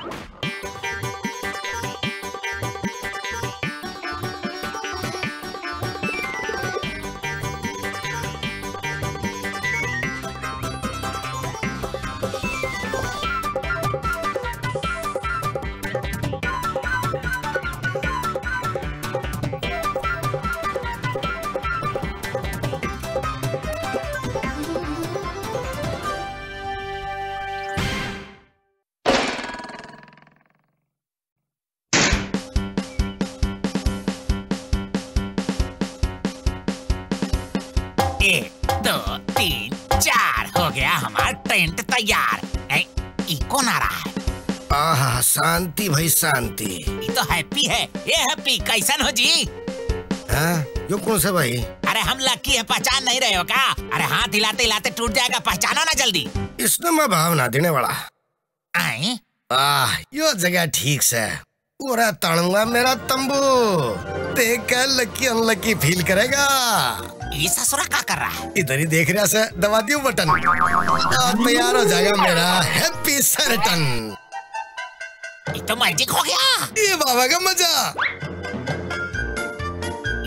Woo! शांति भाई शांति। ये तो हैप्पी है। ये हैप्पी कैसन हो जी? हाँ? यो कौन सा भाई? अरे हम लकी है पहचान नहीं रहे हो क्या? अरे हाथ हिलाते हिलाते टूट जाएगा। पहचानो ना जल्दी। इसने मैं भावना देने वाला। आए? आह यो जगह ठीक से पूरा तड़ूँगा मेरा तंबू। देख कर लकी अनलकी फील करेगा। ये ससुरा क्या कर रहा है? इधर ही देख रहा से दबा दियो बटन। तैयार हो जाएगा मेरा हैप्पी सरटन तो मैजिक हो गया। ये बाबा का मज़ा।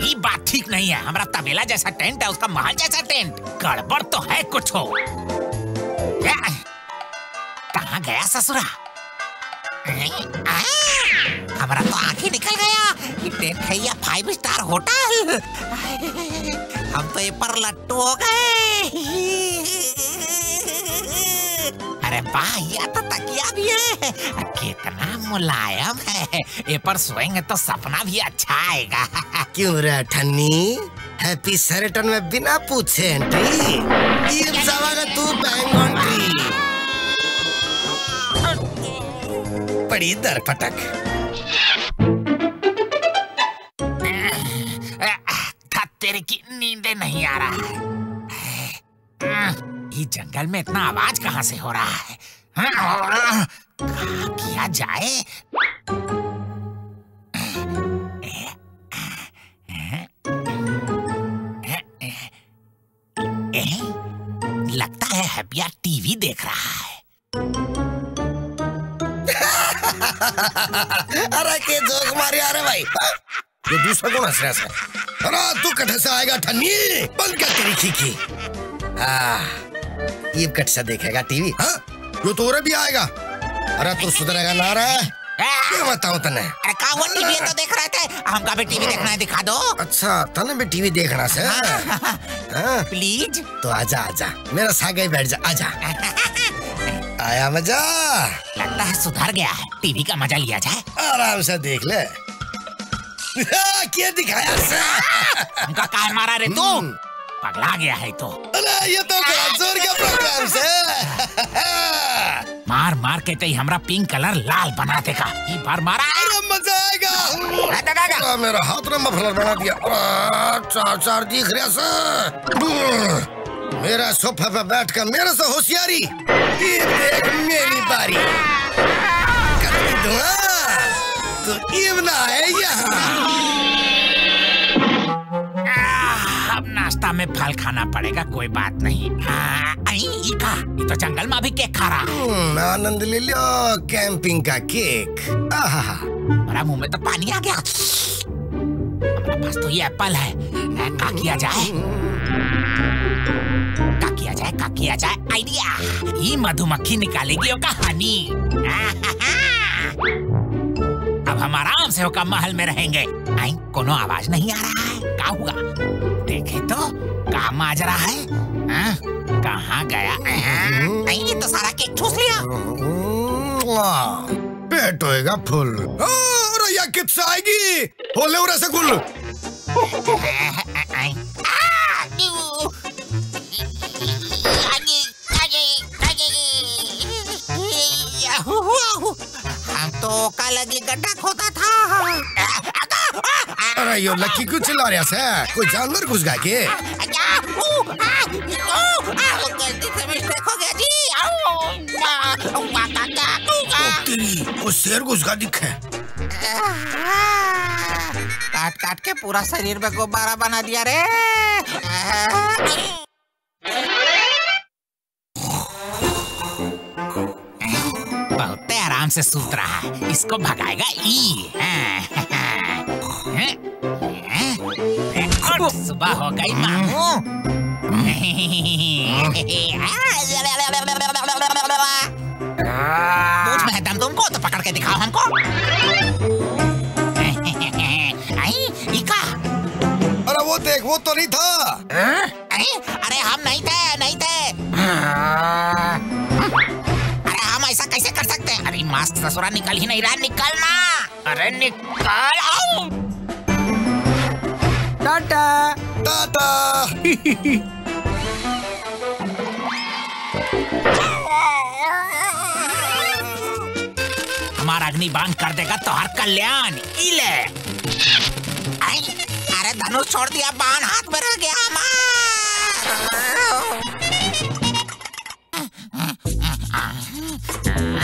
ये बात ठीक नहीं है। हमारा तबेला जैसा टेंट है उसका महल जैसा टेंट। गड़बड़ तो है कुछ हो? कहाँ गया ससुरा? हमारा तो आँख निकल गया। टेंट है या फाइव स्टार होटल हम तो ये पर लट्टू हो गए। अरे वाह यह तो तकिया भी है। कितना मुलायम है। ये पर सोएँगे तो सपना भी अच्छा आएगा। क्यों रे ठन्नी? हैप्पी सरटन में बिना पूछे एंट्री ये सवाल तू बैंग ऑन ट्री पड़ी दर पटक तेरे की नींदे नहीं आ रहा है। ये जंगल में इतना आवाज़ कहाँ से हो रहा है? हाँ, किया जाए? लगता है हैप्पिया टीवी देख रहा है। अरे के जोक मारे रहे भाई। ये दूसरा कौन हंस रहा है? अरे तू कट से आएगा ठन्नी। बंद कर तेरी खीखी। हाँ। ये कट से देखेगा टीवी हाँ तो भी आएगा। अरे तू सुधरेगा ना रहा क्या बताऊँ तने? अरे का वो टीवी तो देख रहे थे। हमका भी टीवी देखना है दिखा दो। अच्छा तने भी टीवी देखना से? हाँ। प्लीज़ तो आजा आजा। मेरा सागे बैठ जा आजा। आया मज़ा। लगता है सुधर गया है। टीवी का मज़ा लिया जाए। आराम से देख ले। क्या दिखाया? हमका काय मारा रे तू। हम्म। पगला गया है तो। अरे ये तो ज़ोर का प्रोग्राम से। मार मार के ते हमरा पिंक कलर लाल बना देगा। ये बार मारा। अरे मज़ा आएगा। मेरा हाथ में मफलर बना दिया। चार चार दिख रहा से मेरा सोफा पे बैठ कर मेरे से होशियारी। ये देख मेरी बारी। कर दूँगा तो इवना है यहाँ। नाश्ता में फल खाना पड़ेगा कोई बात नहीं। हाँ, ये का ये तो जंगल में भी केक खा रहा। हम्म, आनंद ले लो कैंपिंग का केक। मेरा मुँह में तो पानी आ गया। हमारे पास तो ये एप्पल है। का किया जाए? का किया जाए का किया जाए? आइडिया। ये मधुमक्खी निकालेगी होगा हनी। अब हम आराम से होकर महल में रहेंगे। आई कोनो आवाज़ नहीं आ रहा है। का हुआ? देखे तो का माजरा है हाँ? कहाँ गया हाँ? ये तो सारा केक ठूस लिया पेट होएगा फुल अरे यह किस आएगी होले उरे से गुल आ। हम तो का लगी गड्ढा खोदा था अरे यो लक्की क्यों चिल्ला रहा से कोई जानवर घुस गया के हो वो शेर घुस गया दिखे काट काट के पूरा शरीर में गुब्बारा बना दिया रे। बहुत आराम से सूत रहा है। इसको भगाएगा ई हाँ, हाँ, हाँ। सुबह हो गई मामू। पूछ में दम तुमको तो पकड़ के दिखाओ हमको। अरे वो देख वो तो नहीं था। अरे अरे हम नहीं थे नहीं थे। अरे हम ऐसा कैसे कर सकते हैं? अरे मास्क ससुरा निकल ही नहीं रहा निकलना अरे निकल आओ। टाटा। टाटा। हमारा अग्नि बाँध कर देगा तो हर कल्याण। इले। अरे धनुष छोड़ दिया बाण हाथ में रह गया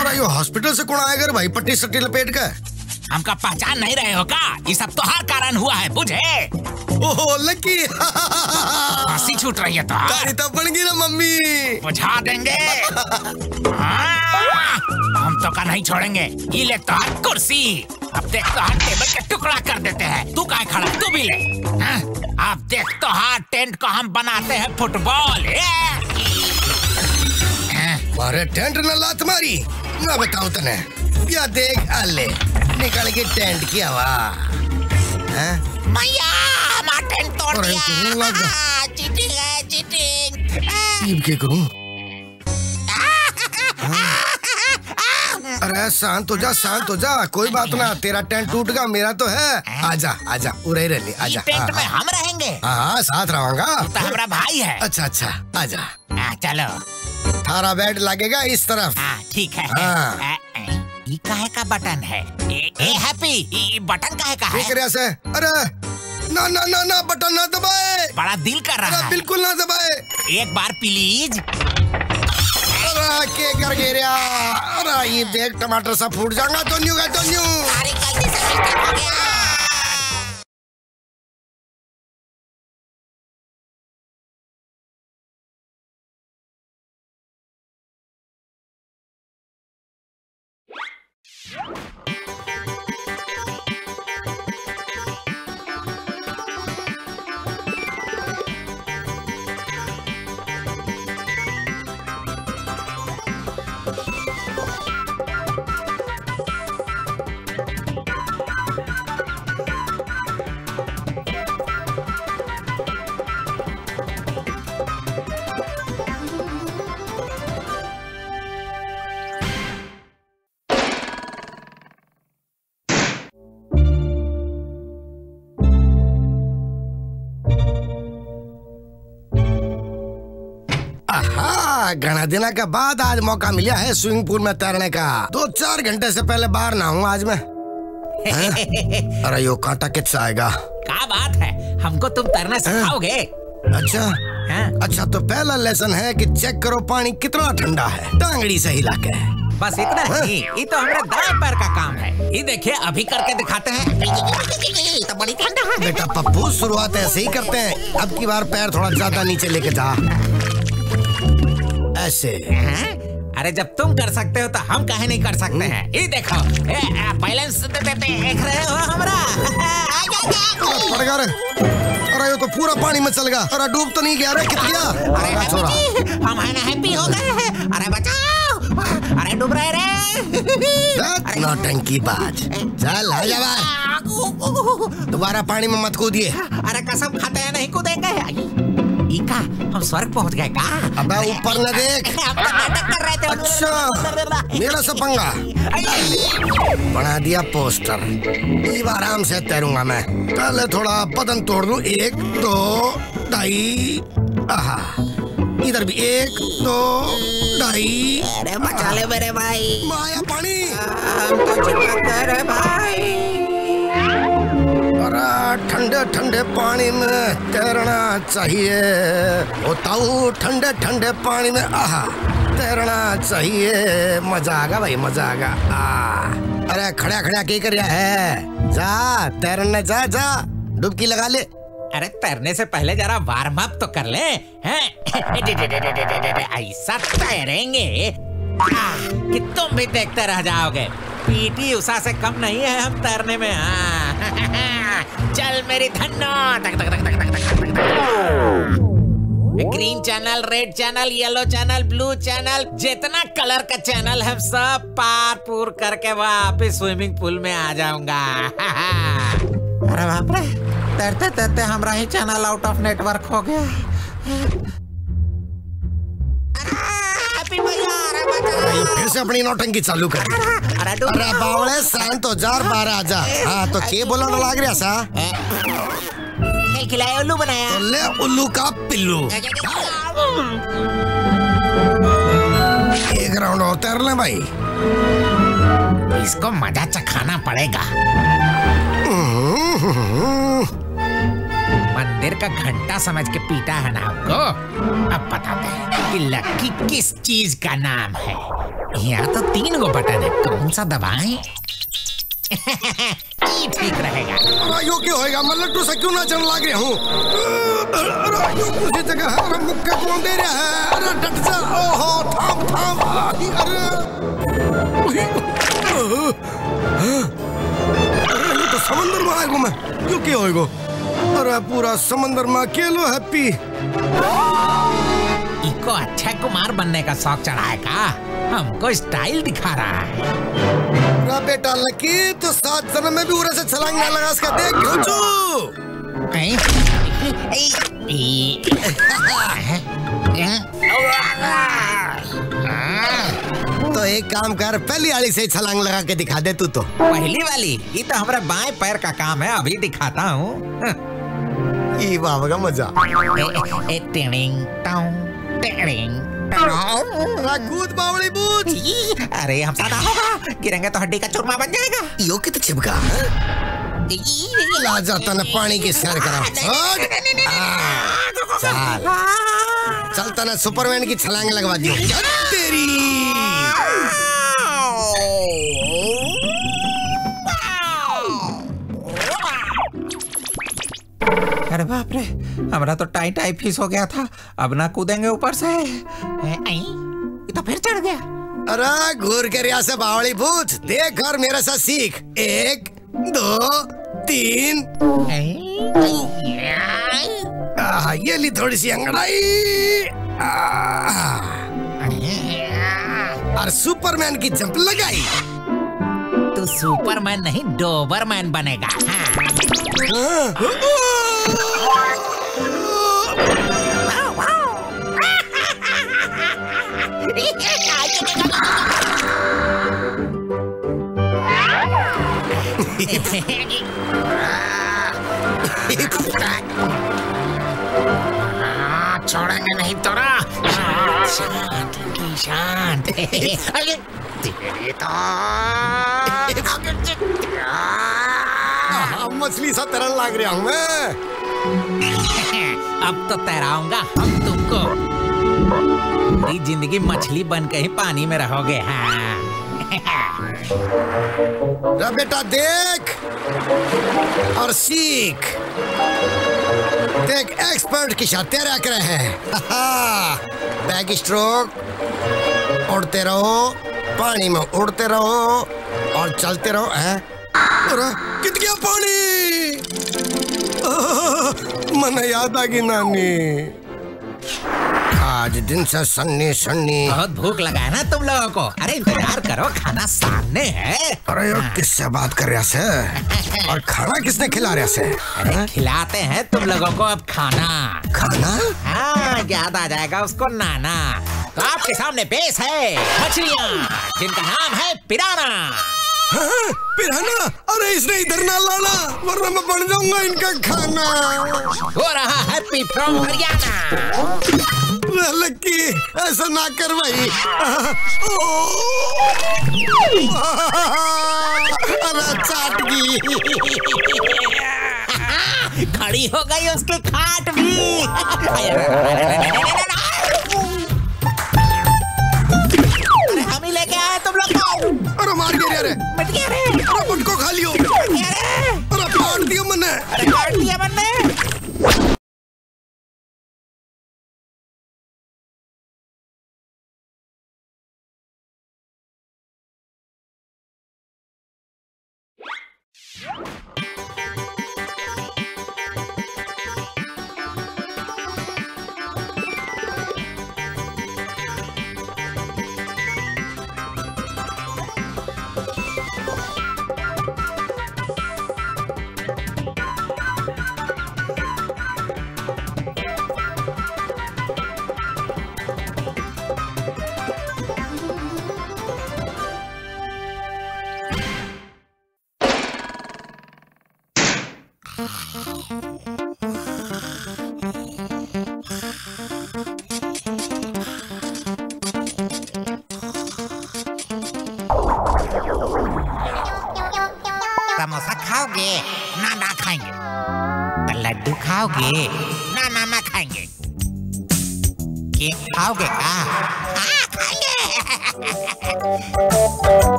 अरे यो हॉस्पिटल से कौन आएगा भाई? पट्टी सट्टी लपेट का। हमका पहचान नहीं रहे हो का? ये सब तो हर कारण हुआ है बुझे? ओहो लकी। हँसी छूट रही है तो। तब बन गई ना मम्मी। बुझा देंगे। हाँ, हम तो का नहीं छोड़ेंगे। ये ले तो हाथ कुर्सी। अब देख तो हाथ टेबल के टुकड़ा कर देते हैं। तू काय खड़ा? तू भी ले। हाँ, अब देख तो हाथ टेंट को हम बनाते हैं फुटबॉल! हाँ, टेंट न लात मारी। ना बताऊँ तने। या देख आले निकल के टेंट की हवा मैया हमारा टेंट तोड़ दिया। क्यों लगा? हाँ, चीटिंग है चीटिंग ईब के करूँ? अरे शांत हो जा शांत हो जा। कोई बात ना तेरा टेंट टूट गया मेरा तो है। आजा आजा उरे रह ले आजा टेंट में हाँ, हम रहेंगे? हाँ हाँ, साथ रहूँगा। तो हमारा भाई है। अच्छा अच्छा आजा हाँ, चलो। थारा बेड लगेगा इस तरफ़। हाँ ठीक है। हाँ। ये काहे का बटन है? ए, ए हैप्पी ये बटन काहे का है? है से अरे ना ना ना ना बटन ना दबाए। बड़ा दिल कर रहा है। बिल्कुल ना दबाए। एक बार प्लीज़। के कर गिरा अरे ये देख टमाटर सब फूट जाऊँगा तो न्यू का तो घना दिना के बाद आज मौका मिला है स्विमिंग पूल में तैरने का। दो चार घंटे से पहले बाहर ना हूँ आज मैं। अरे यो कांटा कितना आएगा? क्या बात है? हमको तुम तैरना सिखाओगे? अच्छा? हाँ? अच्छा तो पहला लेसन है कि चेक करो पानी कितना ठंडा है। टांगड़ी से हिला के। बस इतना ही। ये तो हमारे दाएँ पैर का काम है। ये देखिए अभी करके दिखाते हैं। तो बड़ी ठंडा है। बेटा पप्पू शुरुआत ऐसे ही करते हैं। अब की बार पैर थोड़ा ज़्यादा नीचे लेके जा। ऐसे हाँ? अरे जब तुम कर सकते हो तो हम कहे नहीं कर सकते हैं। ये देखो। बैलेंस दे, दे, देख रहे हो हमारा? अरे ये तो पूरा पानी में चल गया। अरे डूब तो नहीं गया रे कित गया अरे अरे हम है ना हैप्पी हो गए अरे बचाओ। अरे डूब रहे रे। दैट नौटंकी बाज। चल आ जा बाहर दोबारा पानी में मत कूदिए। अरे कसम खाते हैं नहीं कूदेंगे। इका हम स्वर्ग पहुँच गए का? अबे ऊपर न देख। नाटक कर रहे थे अच्छा मेरा से पंगा। बना दिया पोस्टर। अब आराम से तैरूँगा मैं। पहले थोड़ा बदन तोड़ लूँ। एक दो ढाई आहा। इधर भी एक दो ढाई अरे बचा ले मेरे भाई। माया पानी। हम तो चिपक गए भाई। अरे ठंडे ठंडे पानी में तैरना चाहिए होताऊ ठंडे ठंडे पानी में आहा तैरना चाहिए मज़ा आगा भाई मज़ा आगा आ अरे खड़ा खड़ा के कर रहा है जा तैरने जा जा डुबकी लगा ले अरे तैरने से पहले जरा वार्म अप तो कर ले, हैं? ऐसा तैरेंगे? कि तुम भी देखते रह जाओगे। पीटी उषा से कम नहीं है हम तैरने में हाँ। चल मेरी green channel red channel yellow channel blue channel जितना कलर का चैनल है, सब पार पूर करके वापिस स्विमिंग पूल में आ जाऊँगा। अरे बाप रे, तैरते तैरते हमारा ही चैनल आउट ऑफ़ नेटवर्क हो गया। फिर से अपनी नौटंकी चालू कर अरे बावळे शांत हो जार बारा आजा हाँ तो के बोलावं लाग रहा सा? खिलाया उल्लू बनाया। तो ले उल्लू का पिल्लू। एक राउंड और तैर ले भाई। इसको मज़ा चखाना पड़ेगा। मंदिर का घंटा समझ के पीटा है ना आपको? अब बताते हैं कि लक्की किस चीज़ का नाम है। यहाँ तो तीन गो बटन है। कौन सा दबाएँ ठीक रहेगा। अरे यो क्यों होएगा? मैं लट्टू से क्यों ना चल लाग रहा हूँ अरे यो जगह है? अरे मुक्का कौन दे रहा है? अरे, डट जा। ओहो, थाम थाम। अरे। अरे तो समंदर में आएगो मैं। यो क्यों होएगो? अरे पूरा समंदर में अकेलो हैप्पी। इको अक्षय कुमार बनने का शौक चढ़ा है का? हमको स्टाइल दिखा रहा है। बेटा लकी तो सात जन्म में भी उरे से छलांग लगा इसका देख घोचू तो एक काम कर पहली आली से छलांग लगा के दिखा दे तू तो। पहली वाली? ये तो हमारे बाएँ पैर का काम है अभी दिखाता हूँ। कूद बूझ अरे हम सादा होगा गिरेंगे तो हड्डी का चूरमा बन जाएगा यो कित चिपका ला जाता न पानी की सैर करा चल चलता ना सुपरमैन की छलांग लगवा दियो तेरी अरे बाप रे हमारा तो टाई टाई फ़ीस हो गया था अब ना कूदेंगे ऊपर से। आई, ये तो फिर चढ़ गया। अरे घूर के रिया से बावड़ी पूछ देख और मेरे साथ सीख। एक दो तीन। आ, ये ली थोड़ी सी अंगड़ाई। और सुपरमैन की जंप लगाई। तू सुपरमैन नहीं डोबरमैन बनेगा। हाँ। छोड़ेंगे नहीं तोरा शांत शांत मछली सा तरन लाग रहा हूँ मैं। अब तो तैराऊँगा, हम तुमको। पूरी ज़िंदगी मछली बन के ही पानी में रहोगे हाँ। बेटा, देख और सीख। देख एक्सपर्ट की साथ तेरा कर रहे हैं बैक स्ट्रोक उड़ते रहो, पानी में उड़ते रहो और चलते रहो, है? अरे कित गया पानी? मन याद आ गई नानी। आज दिन से सन्नी सन्नी। बहुत भूख लगा है ना तुम लोगों को। अरे इंतज़ार करो खाना सामने है। अरे यार किससे बात कर रहा से? और खाना किसने खिला रहा से? अरे खिलाते हैं तुम लोगों को अब खाना। खाना? हाँ याद आ जाएगा उसको नाना। तो आपके सामने पेश है मछलियाँ जिनका नाम है पिराना। हाँ, पिराना अरे इसने इधर ना लाना वरना मैं बन जाऊँगा इनका खाना हो रहा हैप्पी फ्रॉम हरियाणा लक्की ऐसा ना कर भाई अरे चाट गई खड़ी हो गई उसकी खाट भी मार के रे मिट गया रे अरे मुझको खा लियो। अरे काट दियो मन्ने अरे काट दिया मैंने।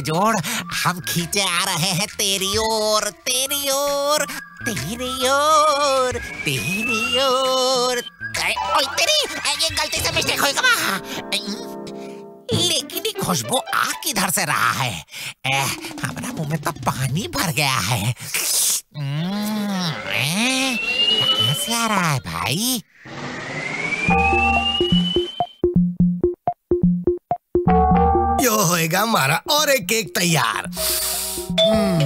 है ताबे जोड़। हम खींचे आ रहे हैं तेरी ओर तेरी ओर तेरी ओर तेरी ओर। तेरी ये गलती से मिस्टेक होएगा लेकिन ये खुशबू आ किधर से रहा है। ए, हमारा मुँह में तो पानी भर गया है। हम्म, कहाँ से आ रहा है भाई? यो होएगा हमारा और एक केक तैयार। हम्म?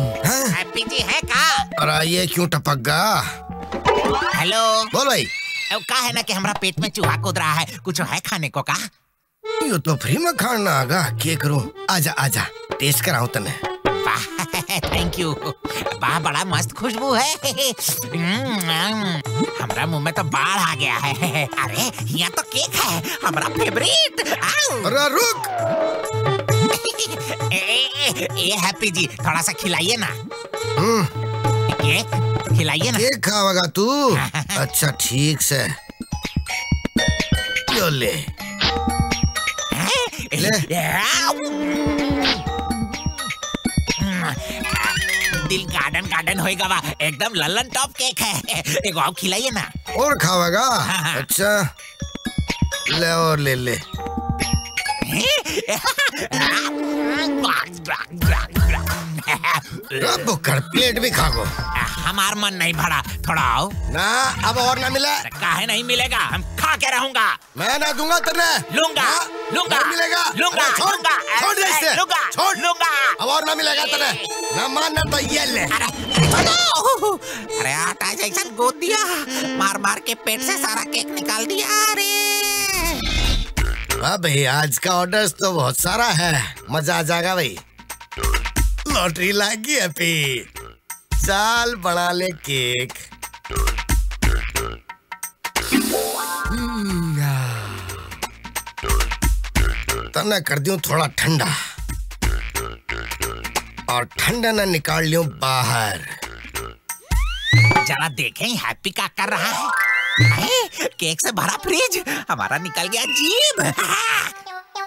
हैप्पी जी है का और ये क्यों टपक गया हेलो? बोल भाई। अब का है ना कि हमारा पेट में चूहा कूद रहा है? कुछ है खाने को का यो तो फ्री में खाना आगा केक रू। आजा आजा टेस्ट कराऊं तने। थैंक यू वाह बड़ा मस्त खुशबू है। हम्म, हमारा मुँह में तो बाढ़ आ गया है। अरे यहाँ तो केक है हमारा फेवरेट अरे रुक। ए, ए, ए हैप्पी जी थोड़ा सा खिलाइए ना। हम्म, केक खिलाइए ना। केक खाओगा तू? अच्छा ठीक से। ले ले। दिल गार्डन गार्डन होएगा वा। एकदम लल्लन टॉप केक है। एक और खिलाइए ना। और खाओगा अच्छा। ले और ले ले। अब कर प्लेट भी खाओ हमार मन नहीं भरा। थोड़ा आओ। ना अब और ना मिले। काहे नहीं मिलेगा? हम खा के रहूँगा। मैं ना दूँगा तने लूँगा हाँ, लूँगा मिलेगा। लूँगा अरे छोड़ दे इसे। लूँगा छोड़। लूँगा। अब और ना मिलेगा तने ना मानना तो ये ले। अरे आटा जैसा गोद दिया मार मार के पेट से सारा केक निकाल दिया। अरे। हाँ भाई आज का ऑर्डर तो बहुत सारा है। मज़ा आ जाएगा भाई। लॉटरी लागी है पी चाल बना ले केक। हम्म, तने कर दियो थोड़ा ठंडा। और ठंडा ना निकाल लियो बाहर। जरा देखें हैप्पी क्या कर रहा है? केक से भरा फ्रिज हमारा निकल गया जीभ।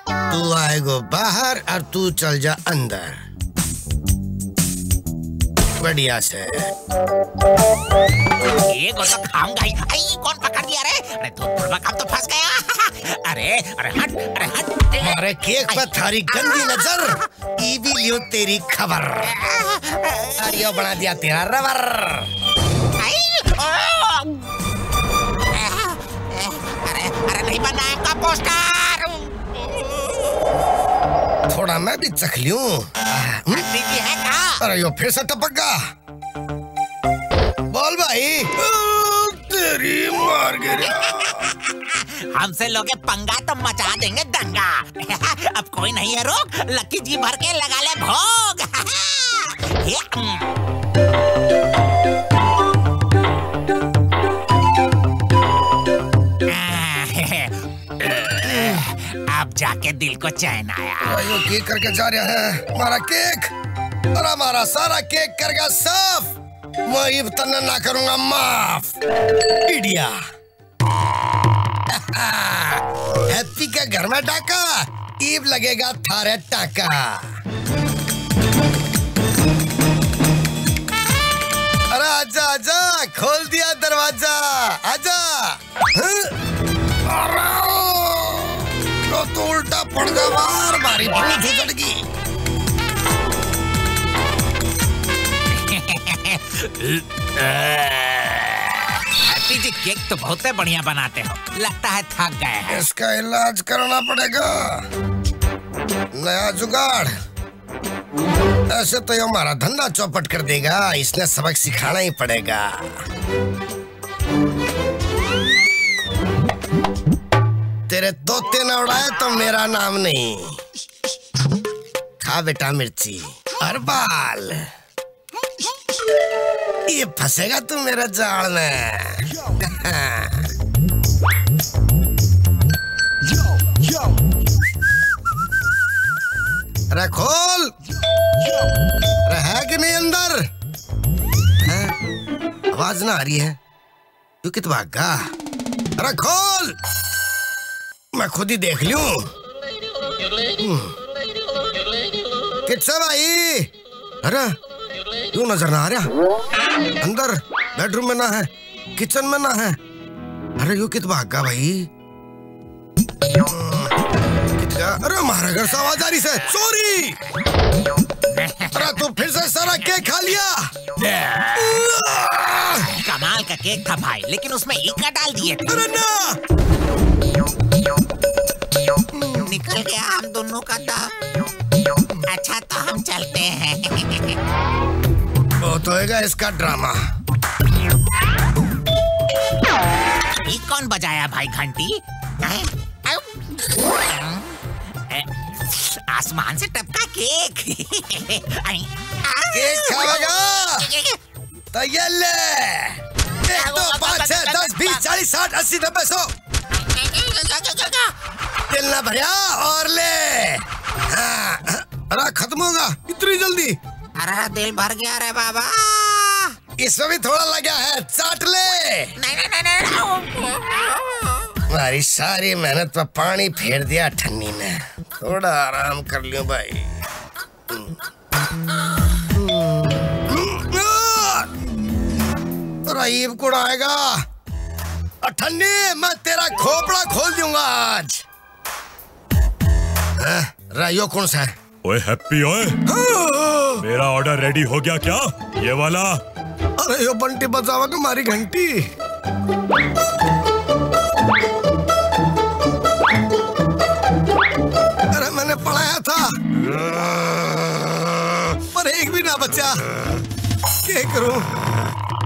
तू आएगो बाहर और तू चल जा अंदर। बढ़िया से। एक और तो खाऊँगा ही आई कौन पकड़ दिया रे? अरे दूध पूर्वक हम तो फंस गया। अरे अरे हट अरे हट। अरे केक पर थारी गंदी नज़र। ई भी लियो तेरी खबर। और यो बना दिया तेरा रबर। आई, ओ! अरे नहीं बनाया का पोस्टर। थोड़ा मैं भी चख लूँ। हम्म, है अरे यो फिर से टपक गया। बोल भाई। तेरी मार गिरा। हमसे लोगे पंगा तो मचा देंगे दंगा। अब कोई नहीं है रोक लक्की जी भर के लगा ले भोग। जाके दिल को चैन आया। यो केक करके जा रहा है। हमारा केक। और हमारा सारा केक कर गया साफ़। मैं इब तन्ना ना करूँगा, माफ़। इडिया। हैप्पी का घर में डाका। ईब लगेगा थारे टाका। अरे आजा आजा। खोल दिया दरवाज़ा। आजा। तो, उल्टा पड़ जा बाहर मारी भूत उजड़ गई हैप्पी जी केक तो बहुत ही बढ़िया बनाते हो। लगता है थक गए हैं। इसका इलाज करना पड़ेगा। नया जुगाड़। ऐसे तो ये हमारा धंधा चौपट कर देगा इसने सबक सिखाना ही पड़ेगा। तेरे तोते ने उड़ाए तो मेरा नाम नहीं। खा बेटा मिर्ची। और बाल ये फंसेगा तू मेरे जाल में। अरे खोल। है कि नहीं अंदर? आवाज़ ना आ रही है। तू कित भागा अरे खोल। मैं खुद ही देख लूँ। किससे भाई। अरे क्यों नज़र ना आ रहा? अंदर बेडरूम में ना है किचन में ना है। अरे यू कित भागा भाई। कित अरे हमारे घर से आवाज़ आ रही से। सॉरी अरे तू फिर से सारा केक खा लिया। कमाल का केक था भाई लेकिन उसमें ईका डाल दिए अरे ना। निकल गया हम दोनों का दम अच्छा तो हम चलते हैं। वो तो होएगा इसका ड्रामा। ये कौन बजाया भाई घंटी? आसमान से टपका केक। केक खाएगा तो ये ले। एक दो पाँच छह दस बीस चालीस साठ अस्सी नब्बे सौ। दिल ना भरिया और ले। हाँ, अरे खत्म होगा इतनी जल्दी। अरे दिल भर गया रे बाबा। इसमें भी थोड़ा लगा है चाट ले। नहीं नहीं नहीं हमारी सारी मेहनत पर पानी फेर दिया ठन्नी ने। थोड़ा आराम कर लियो भाई। रहीब कुड़ आएगा? ठन्नी मैं तेरा खोपड़ा खोल दूँगा आज। हाँ, राइयो कौन सा है? ओए हैप्पी ओए। मेरा ऑर्डर रेडी हो गया क्या? ये वाला। अरे यो बंटी बजावा के मारी घंटी। अरे मैंने पढ़ाया था। पर एक भी ना बचा। क्या करूँ?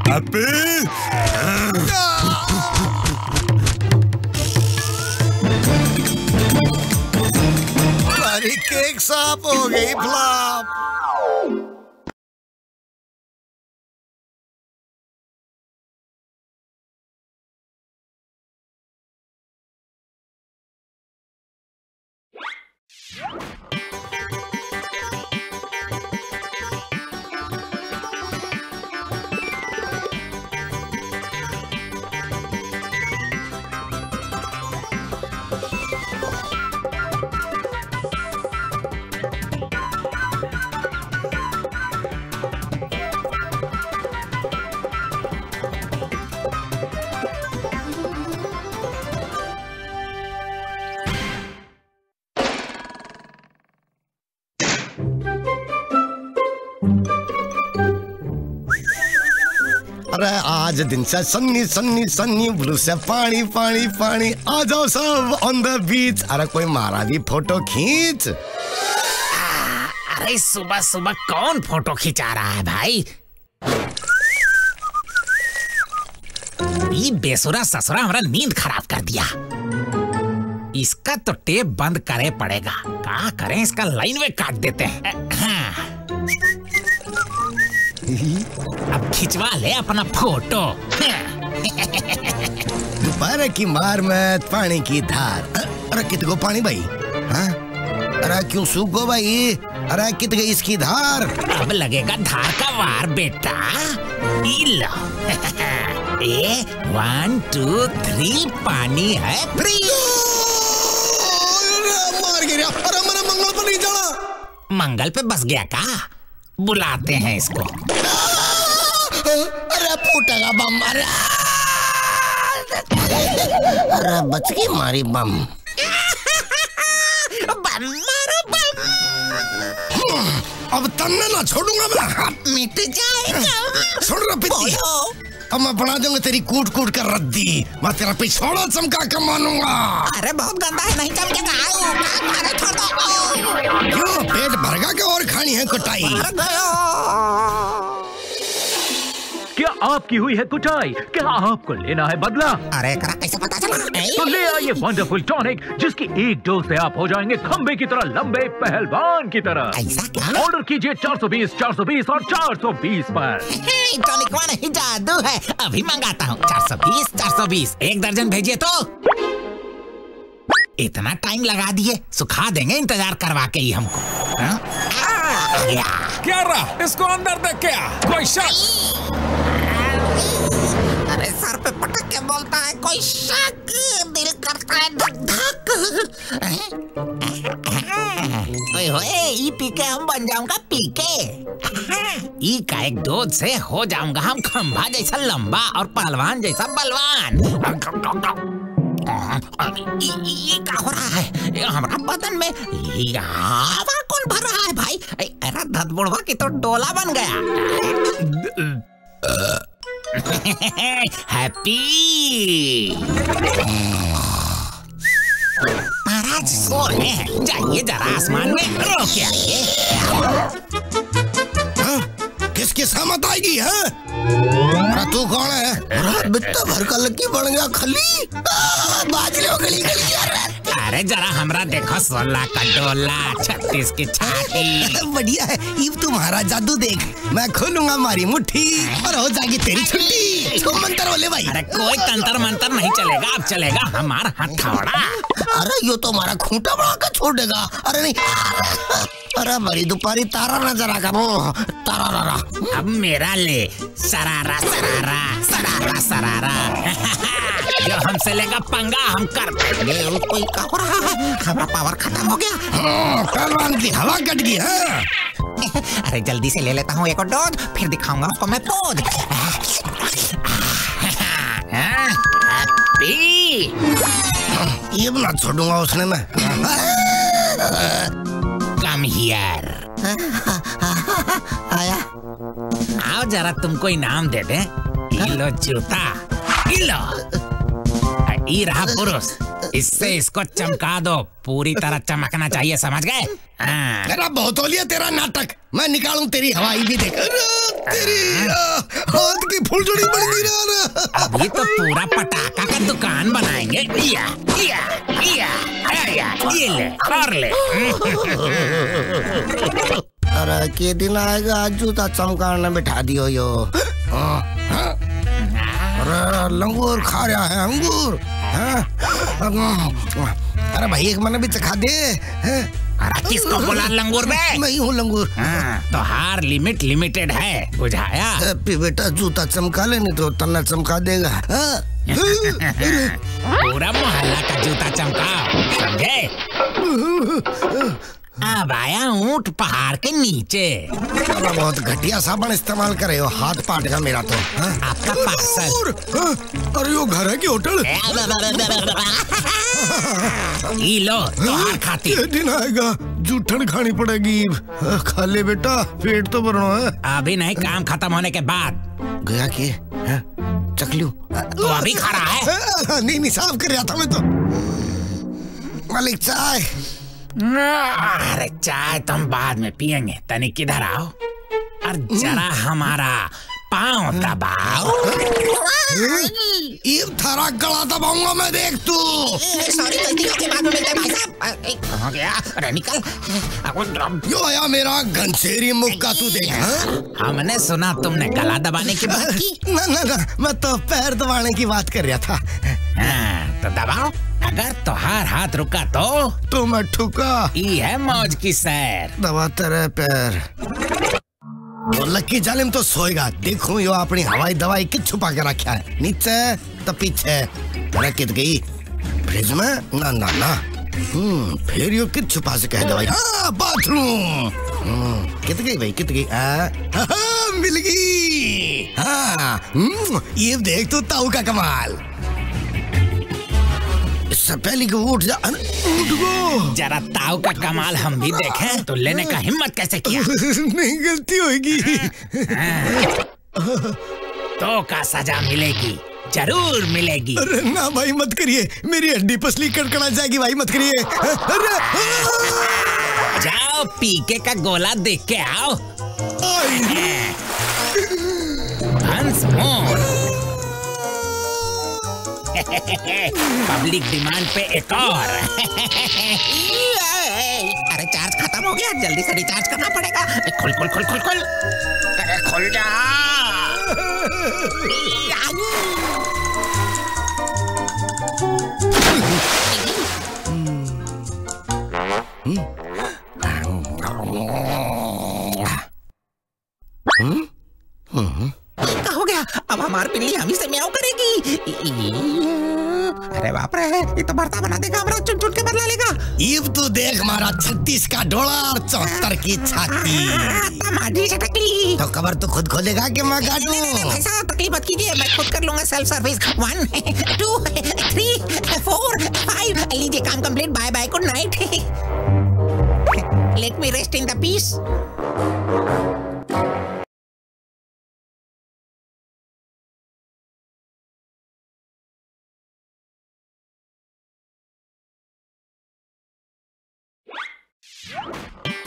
हैप्पी। सारी केक साफ़ हो गई फ्लॉप अरे आज दिन से सन्नी सन्नी सन्नी ब्लू से पानी पानी पानी। आ जाओ सब ऑन द बीच अरे कोई मारा भी फ़ोटो खींच। अरे सुबह सुबह कौन फ़ोटो खिंचा रहा है भाई? ये बेसुरा ससुरा हमारा नींद खराब कर दिया। इसका तो टेप बंद करे पड़ेगा। कहा करें? इसका लाइन में काट देते हैं हाँ। अब खिंचवा ले अपना फ़ोटो। दोपहर की मार में पानी की धार। अरे कित गो पानी भाई? हाँ? अरे क्यों सूख गो भाई? अरे कित गई इसकी धार? अब लगेगा धार का वार बेटा। लो। ए वन टू थ्री पानी है। फ्री मार गिरा अरे मेरे मंगल पर नहीं जाना मंगल पे बस गया का? बुलाते हैं इसको। अरे फूटेगा बम अरे अरे बच गई मारी बम। बम मारो बम। अब तन्ने ना छोड़ूँगा मैं। मिट जाएगा। छोड़ रहा पित्ती। अब मैं बना दूँगा तेरी कूट कूट कर रद्दी। मैं तेरा पिछोड़ा चमका के मानूँगा। अरे बहुत गंदा है नहीं चमकेगा आओ, अरे छोड़ दो। क्यों पेट भरगा के और खानी है कुटाई। क्या आपकी हुई है कुटाई? क्या आपको लेना है बदला? अरे करा कैसे पता चला तो ले आइए वंडरफुल टॉनिक जिसकी एक डोज से आप हो जाएँगे खंबे की तरह लंबे पहलवान की तरह। ऐसा क्या? ऑर्डर कीजिए 420, 420 और 420 पर। टॉनिक वन ही जादू है। अभी मंगाता हूँ। चार सौ बीस चार सौ बीस। एक दर्जन भेजिए तो। इतना टाइम लगा दिए। सुखा देंगे इंतज़ार करवा के ही हमको। हाँ? आ क्या रहा? इसको अंदर देख क्या कोई शक? अरे सर पे पटक के बोलता है, कोई शक! दिल करता है धक धक। ओए होए, ई पी के हम बन जाऊँगा पीके ई का एक दूध से हो जाऊँगा हम, खंभा जैसा लंबा और पहलवान जैसा बलवान। ये क्या हो रहा है हमारा बदन में। हवा कौन भर रहा है भाई? अरे, धत बुढ़वा की तो डोला बन गया। हैप्पी महाराज रहे हैं जाइए जरा आसमान में रोके आइए। किसकी सहमत आएगी है? अरे तू कौन है? बित्ता भर का लक्की बन गया खली। आ, बाज लो गली गली अरे जरा हमरा देखो सोलह का डोला छत्तीस की छाती। बढ़िया है अब तुम्हारा जादू देख। मैं खोलूँगा मारी मुट्ठी और हो जाएगी तेरी छुट्टी। मंत्र वाले भाई। अरे कोई तंत्र मंत्र नहीं चलेगा अब चलेगा हमारा हथौड़ा। अरे यो तो हमारा खूंटा बढ़ा कर छोड़ देगा अरे नहीं। अरे बड़ी दोपहरी तारा नज़र आगा वो तारा रारा। अब मेरा ले सरारा सरारा सरारा सरारा। जो हमसे लेगा पंगा हम कर देंगे। उसको ही क्या हो रहा है? हमारा पावर खत्म हो गया। हाँ, पहलवान की हवा कट गई है। अरे जल्दी से ले लेता हूँ एक और डोज फिर दिखाऊँगा आपको मैं पोज। ये ना छोड़ूँगा उसने मैं। कम हियर आया। आओ जरा तुमको इनाम दे दे। ये लो जूता। ये लो ये रहा पुरुष इससे इसको चमका दो पूरी तरह चमकना चाहिए समझ गए। तेरा बहुत हो लिया तेरा नाटक मैं निकालूं तेरी हवाई भी देख तेरी हाथ की फुलझड़ी बन गई अभी तो पूरा पटाखा का दुकान बनाएँगे या या या या, या ले और ले अरे के दिन आएगा आज जूता चमकाने बैठा दियो यो लंगूर खा रहा है अंगूर। हाँ? अरे भाई एक मैंने भी चखा दे। हाँ? अरे किसको बोला लंगूर बे मैं ही हूँ लंगूर। हाँ, तो हार लिमिट लिमिटेड है बुझाया? बेटा जूता चमका ले नहीं तो तना चमका देगा? पूरा मोहल्ला का जूता चमकाओ समझे? अब आया ऊँट पहाड़ के नीचे। बहुत घटिया साबुन इस्तेमाल करे हो हाथ पाट गया मेरा तो हाँ? आपका पार्सल। हाँ? अरे वो घर है कि होटल? लो तोहार खाती। ये दिन आएगा जूठन खानी पड़ेगी। हाँ, खा ले बेटा पेट तो भरना है। अभी नहीं काम खत्म होने के बाद। गया कि हाँ? चख लूँ तो अभी खा रहा है हाँ, नहीं नहीं साफ़ कर रहा था मैं तो। मालिक चाय अरे चाय तो हम बाद में पियेंगे। तनिक किधर आओ। और जरा हमारा पाँव दबाओ। ये थारा गला दबाऊँगा मैं देख तू। सॉरी गलती के बाद में मिलते भाई साहब। कहाँ गया? अरे निकल। यो आया मेरा घनशेरी मुख का तू देख हाँ? हमने सुना तुमने गला दबाने की बात की। ना ना ना मैं तो पैर दबाने की बात कर रहा था। हाँ, तो दबाओ। अगर तुहार हाथ रुका तो? तो मैं ठुका। ई है मौज की सैर। दबाता रहे पैर। वो लक्की जालिम तो सोएगा। देखो यो अपनी हवाई दवाई कित छुपा के रखा है। नीचे तो पीछे। कित गई? फ्रिज में? ना ना ना। हम्म फिर यो कित छुपा से कह दवाई? हाँ बाथरूम। हम्म, कित गई भाई कित गई? आ, हा, मिल गई। हाँ हम्म, ये देख तो ताऊ का कमाल। इससे पहले कि वो उठ जा उठ गो जरा ताऊ का कमाल हम भी देखें तो लेने का हिम्मत कैसे किया? नहीं गलती होगी तो का सजा मिलेगी ज़रूर मिलेगी। अरे ना भाई मत करिए। मेरी हड्डी पसली कड़कड़ा जाएगी भाई मत करिए। जाओ पीके का गोला देख के आओ। Once more. पब्लिक डिमांड पे एक और। अरे चार्ज खत्म हो गया जल्दी से रिचार्ज करना पड़ेगा। खुल खुल खुल खुल खुल। खुल जा। गया अब हमारी पिल्ली हम से म्याऊ करेगी। अरे बाप रे ये तो भरता बना देगा हमारा चुन चुन के बदला लेगा। इब तू देख हमारा छत्तीस का डोला और चौहत्तर की छाती। तो कबर तू खुद खोलेगा कि मैं नहीं, भाई साहब तकलीफ़ मत कीजिए मैं खुद कर लूँगा self service one two three four five लीजिए काम complete bye bye good night let me rest in the peace Yeah.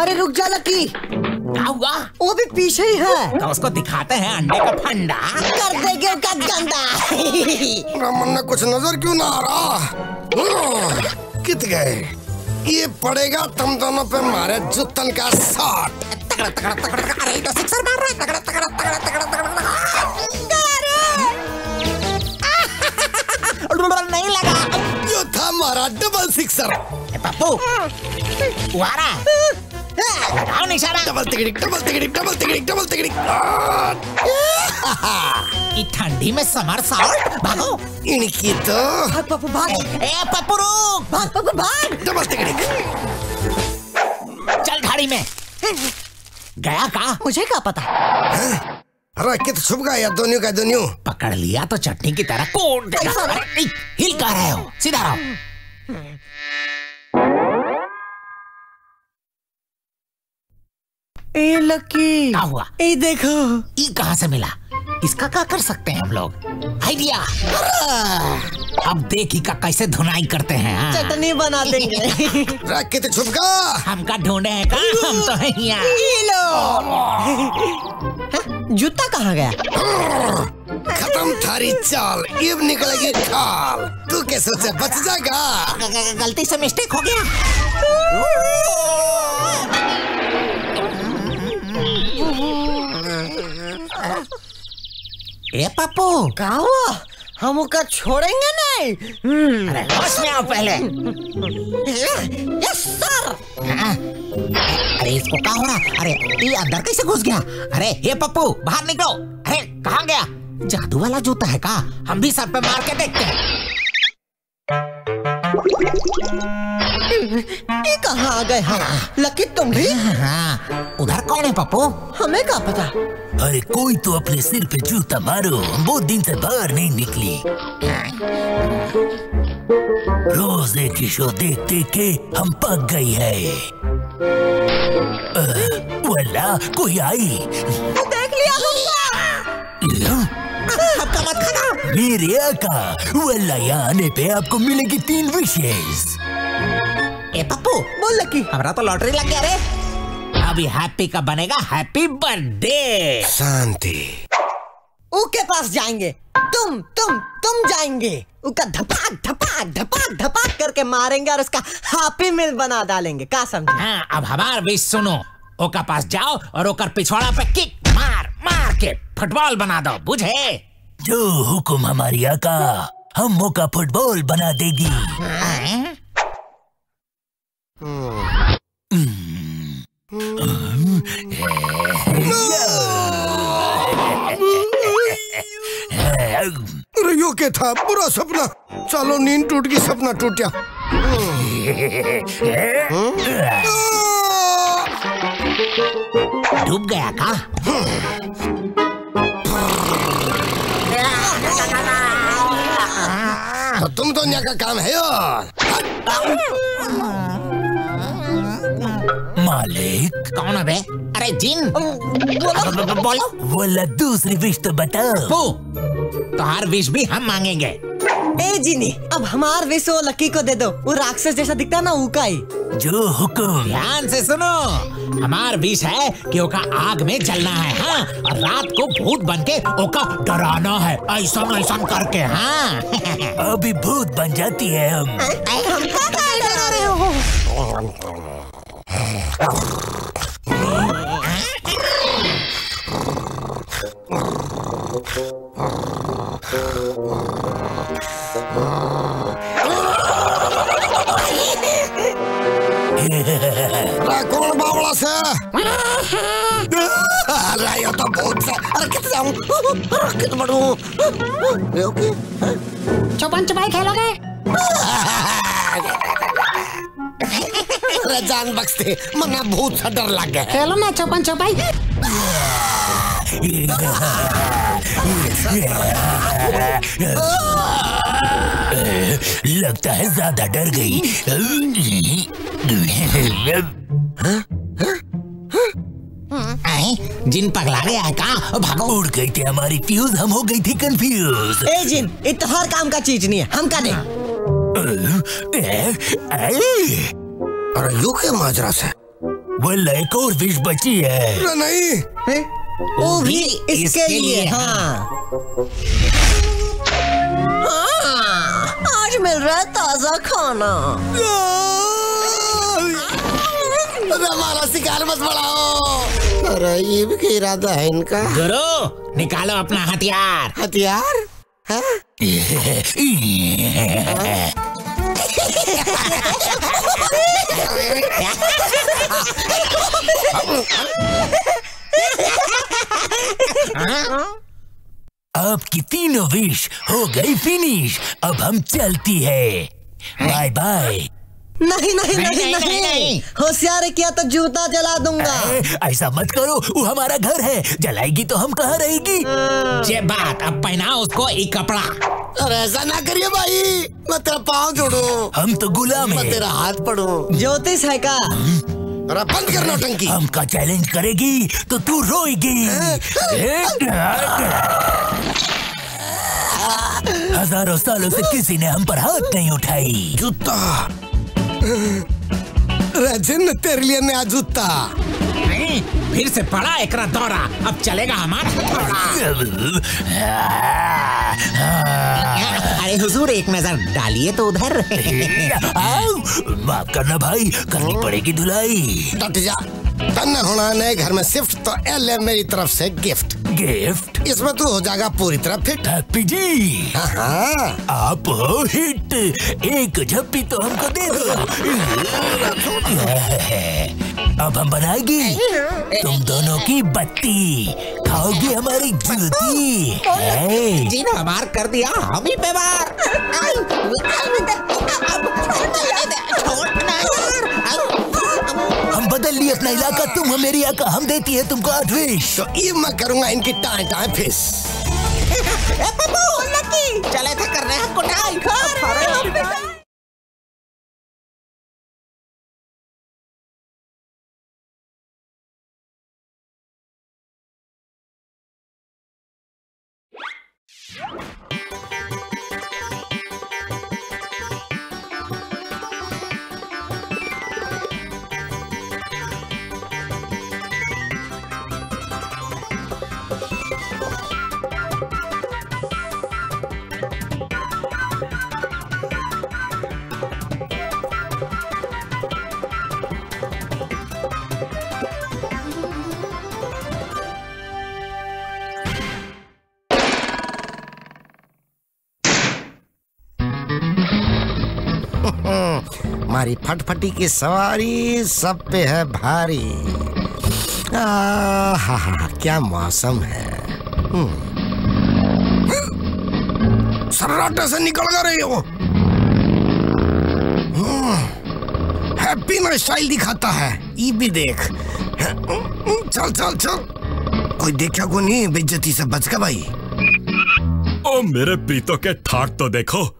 अरे रुक जा लकी। क्या हुआ? वो भी पीछे ही है। तो उसको दिखाते हैं अंडे का फंडा। कर देंगे उसका गंदा। रमन ने कुछ नज़र क्यों ना आ रहा? कित गए? ये पड़ेगा तुम दोनों पे मारे जुतन का शॉट तगड़ा तगड़ा तगड़ा तगड़ा अरे तो सिक्सर मार रहा। है तगड़ा तगड़ा तगड़ा तगड़ा तगड़ा नहीं लगा। जो था मारा डबल सिक्सर पप्पू वो है लगाओ निशाना डबल तिगड़ी डबल तिगड़ी डबल तिगड़ी डबल तिगड़ी ये ठंडी में समर साल्ट भागो। इनकी तो भाग पप्पू भाग। ए पप्पू रुक। भाग पप्पू भाग। डबल तिगड़ी चल झाड़ी में। गया का? मुझे क्या पता? अरे कित छुप गया दोनों का दोनों। पकड़ लिया तो चटनी की तरह कोट देगा हिल कर रहे हो? सीधा रहो। ए लकी क्या हुआ? ए देखो। ई कहाँ से मिला? इसका क्या कर सकते हैं हम लोग? आइडिया? अब देखी का कैसे धुनाई करते हैं हाँ? चटनी बना देंगे। अरे कित छुप गया। हमका ढूंढे हैं का हम तो हैं यहाँ। ये लो। हाँ, जूता कहाँ गया? खत्म थारी चाल अब निकलेगी खाल। तू कैसे बच जाएगा? गलती से मिस्टेक हो गया। ए पप्पू क्या हुआ हम उसका छोड़ेंगे नहीं। अरे होश में आओ पहले। Yes sir. हाँ? अरे इसको कहा हो रहा? अरे ये अंदर कैसे घुस गया? अरे ये पप्पू बाहर निकलो। अरे कहा गया? जादू वाला जूता है का? हम भी सर पे मार के देखते हैं। ये कहाँ आ गए हम। लकी तुम भी? हाँ। उधर कौन है पप्पू हमें क्या पता? अरे कोई तो अपने सिर पे जूता मारो। बहुत दिन से बाहर नहीं निकली। रोज एक ही शो देख देख के हम पक गई है। वल्ला कोई आई? देख लिया हमको आपका मत खाना। मेरे आका वल्ला यहाँ आने पे आपको मिलेगी तीन विशेष ए पप्पू बोल लकी हमारा तो लॉटरी लग गया रे। अभी हैप्पी का बनेगा हैप्पी बर्थडे शांति। उसके पास जाएँगे। तुम तुम तुम जाएँगे। उसका धपाक धपाक धपाक धपाक करके मारेंगे और उसका हैप्पी मिल बना डालेंगे। क्या समझे? हाँ अब हमार भी सुनो। ओका पास जाओ और ओकर पिछवाड़ा पे किक मार मार के फुटबॉल बना दो बुझे? जो हुक्म हमारी आका हम मौका फुटबॉल बना देगी। हैं? क्या था पूरा सपना। चलो नींद टूट गई सपना टूट गया डूब गया का? तो तुम तो का काम है यो मालिक। कौन है अरे जिन। बोलो। बोला। दूसरी विश तो बताओ। तो हर विश भी हम मांगेंगे। ए जीनी अब हमार विश वो लकी को दे दो। वो राक्षस जैसा दिखता है ना उका ही जो हुक्म। ध्यान से सुनो। हमार विश है कि ओका आग में जलना है हाँ? और रात को भूत बन के ओका डराना है। ऐसा ऐसा करके हाँ? अभी भूत बन जाती है हम। हम क्या डरा रहे हो अरे कौन बावड़ा से अरे ये तो बहुत अरे जान बख्शते। मना भूत से डर लग। गया खेलो ना छुपन छुपाई लगता है ज़्यादा डर गई। आए, जिन पगला गया है का भागो। उड़ गई थी हमारी फ्यूज हम हो गई थी कंफ्यूज ए जिन ये तो हर काम का चीज़ नहीं है हम का दे अरे यू के माजरा से। बोला एक और विश बची है। नहीं। वो भी इसके इसके लिए लिए, हाँ। हाँ, आज मिल रहा है ताज़ा खाना। हमारा शिकार मत बढ़ाओ। अरे ये भी क्या इरादा है इनका। गुरु निकालो अपना हथियार। हथियार? हाँ? आपकी तीनों विश हो गई फिनिश अब हम चलती है। बाय बाय नहीं नहीं नहीं, नहीं नहीं, नहीं, नहीं। नहीं। होशियार किया तो जूता जला दूँगा। ऐसा मत करो वो हमारा घर है। जलाएगी तो हम कहाँ रहेगी? ये बात अब पहनाओ उसको एक कपड़ा। अरे ऐसा ना करिए भाई मैं तेरा पाँव जोड़ू। हम तो गुलाम हैं। तेरा हाथ पढ़ू। ज्योतिष है का? अरे बंद कर नौटंकी हमका चैलेंज करेगी तो तू रोएगी। हज़ारों सालों से किसी ने हम पर हाथ नहीं उठाई। जूता। रजन तेरे लिए नया जूता नहीं, फिर से पड़ा एक दौरा। अब चलेगा हमारा हथौड़ा। अरे हुजूर एक नज़र डालिए तो उधर। माफ़ करना भाई करनी पड़ेगी धुलाई। तो जा। तन्ना होना नए घर में शिफ्ट तो एल है मेरी तरफ़ से गिफ्ट गिफ्ट इसमें तू हो जाएगा पूरी तरह फिट हैप्पी जी हाँ हाँ आप हो हिट एक झप्पी तो हमको दे दो अब हम बनाएगी तुम दोनों की बत्ती खाओगी हमारी जूती जी ने हमार कर दिया हम ही बेमार लिए अपना इलाका तुम हो मेरी आका हम देती है तुमको आठवीं तो ये मैं करूँगा इनकी टाए टाए फिस। चले थे कर रहे हैं मारी फटफटी की सवारी सब पे है भारी। आ, हा, हा, क्या मौसम है। हम्म। सर्राटे से निकल कर रही हो। हम्म। हैप्पी में स्टाइल दिखाता है। ये भी देख। चल चल चल। कोई देखा को नहीं बेइज्जती से बच का भाई। ओ मेरे प्रीतो के ठाट तो देखो।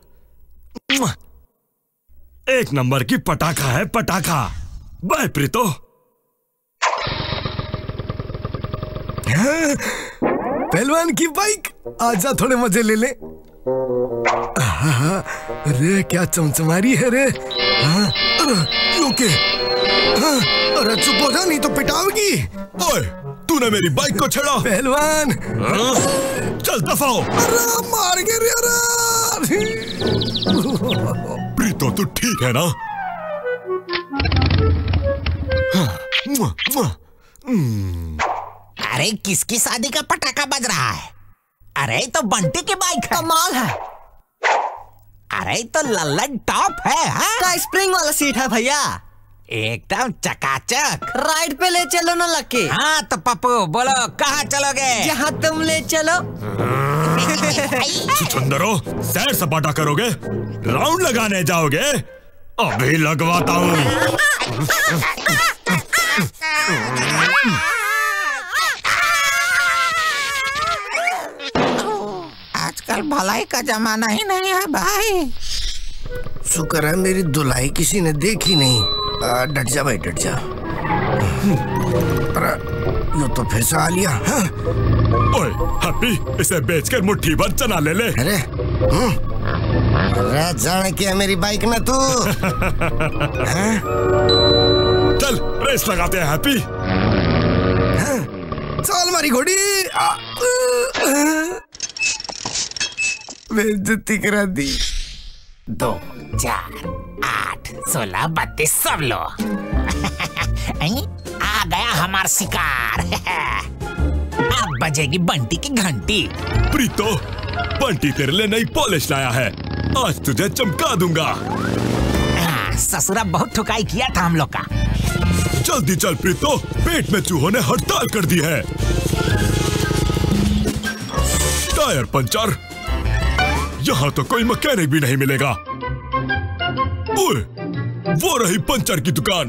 एक नंबर की पटाखा है पटाखा। बाय प्रीतो। पहलवान की बाइक। आजा थोड़े मज़े ले ले। आहा, अरे क्या चमचमारी है रे। हाँ, ओके हाँ, अरे चुप हो जा नहीं तो पिटाओगी। ओए तूने मेरी बाइक को छेड़ा। पहलवान। हाँ? चल दफाओ। हो अरे मार के रे अरे प्रीतो तू ठीक है ना? हाँ, मुआ, मुआ, अरे किसकी शादी का पटाखा बज रहा है? अरे तो बंटी की बाइक है कमाल है। अरे तो लल्लन टॉप है हाँ? का स्प्रिंग वाला सीट है भैया। एकदम चकाचक। राइड पे ले चलो ना लक्की हाँ तो पप्पू बोलो कहाँ चलोगे? जहाँ तुम ले चलो। छुछुंदरो सैर सपाटा करोगे? राउंड लगाने जाओगे? अभी लगवाता हूँ। आजकल भलाई का जमाना ही नहीं है भाई। शुक्र है मेरी दुलाई किसी ने देखी नहीं। आ, डट जा भाई डट जा। अरे यो तो फिर से आ लिया हाँ? ओए हैप्पी इसे बेचकर मुट्ठी भर चना ले ले। अरे? अरे जान क्या मेरी बाइक में तू। चल रेस लगाते हैं हैप्पी। चल मारी घोड़ी। आ, बेइज्जती करा दी। दो चार आठ सोलह बत्तीस सब लो। आ गया हमार शिकार। अब बजेगी बंटी की घंटी। प्रीतो बंटी तेरे लिए नई पॉलिश लाया है। आज तुझे चमका दूँगा। हाँ, ससुरा बहुत ठुकाई किया था हम लोग का। जल्दी चल प्रीतो पेट में चूहों ने हड़ताल कर दी है। Tyre puncture. यहाँ तो कोई मैकेनिक भी नहीं मिलेगा। ओए, वो रही पंचर की दुकान।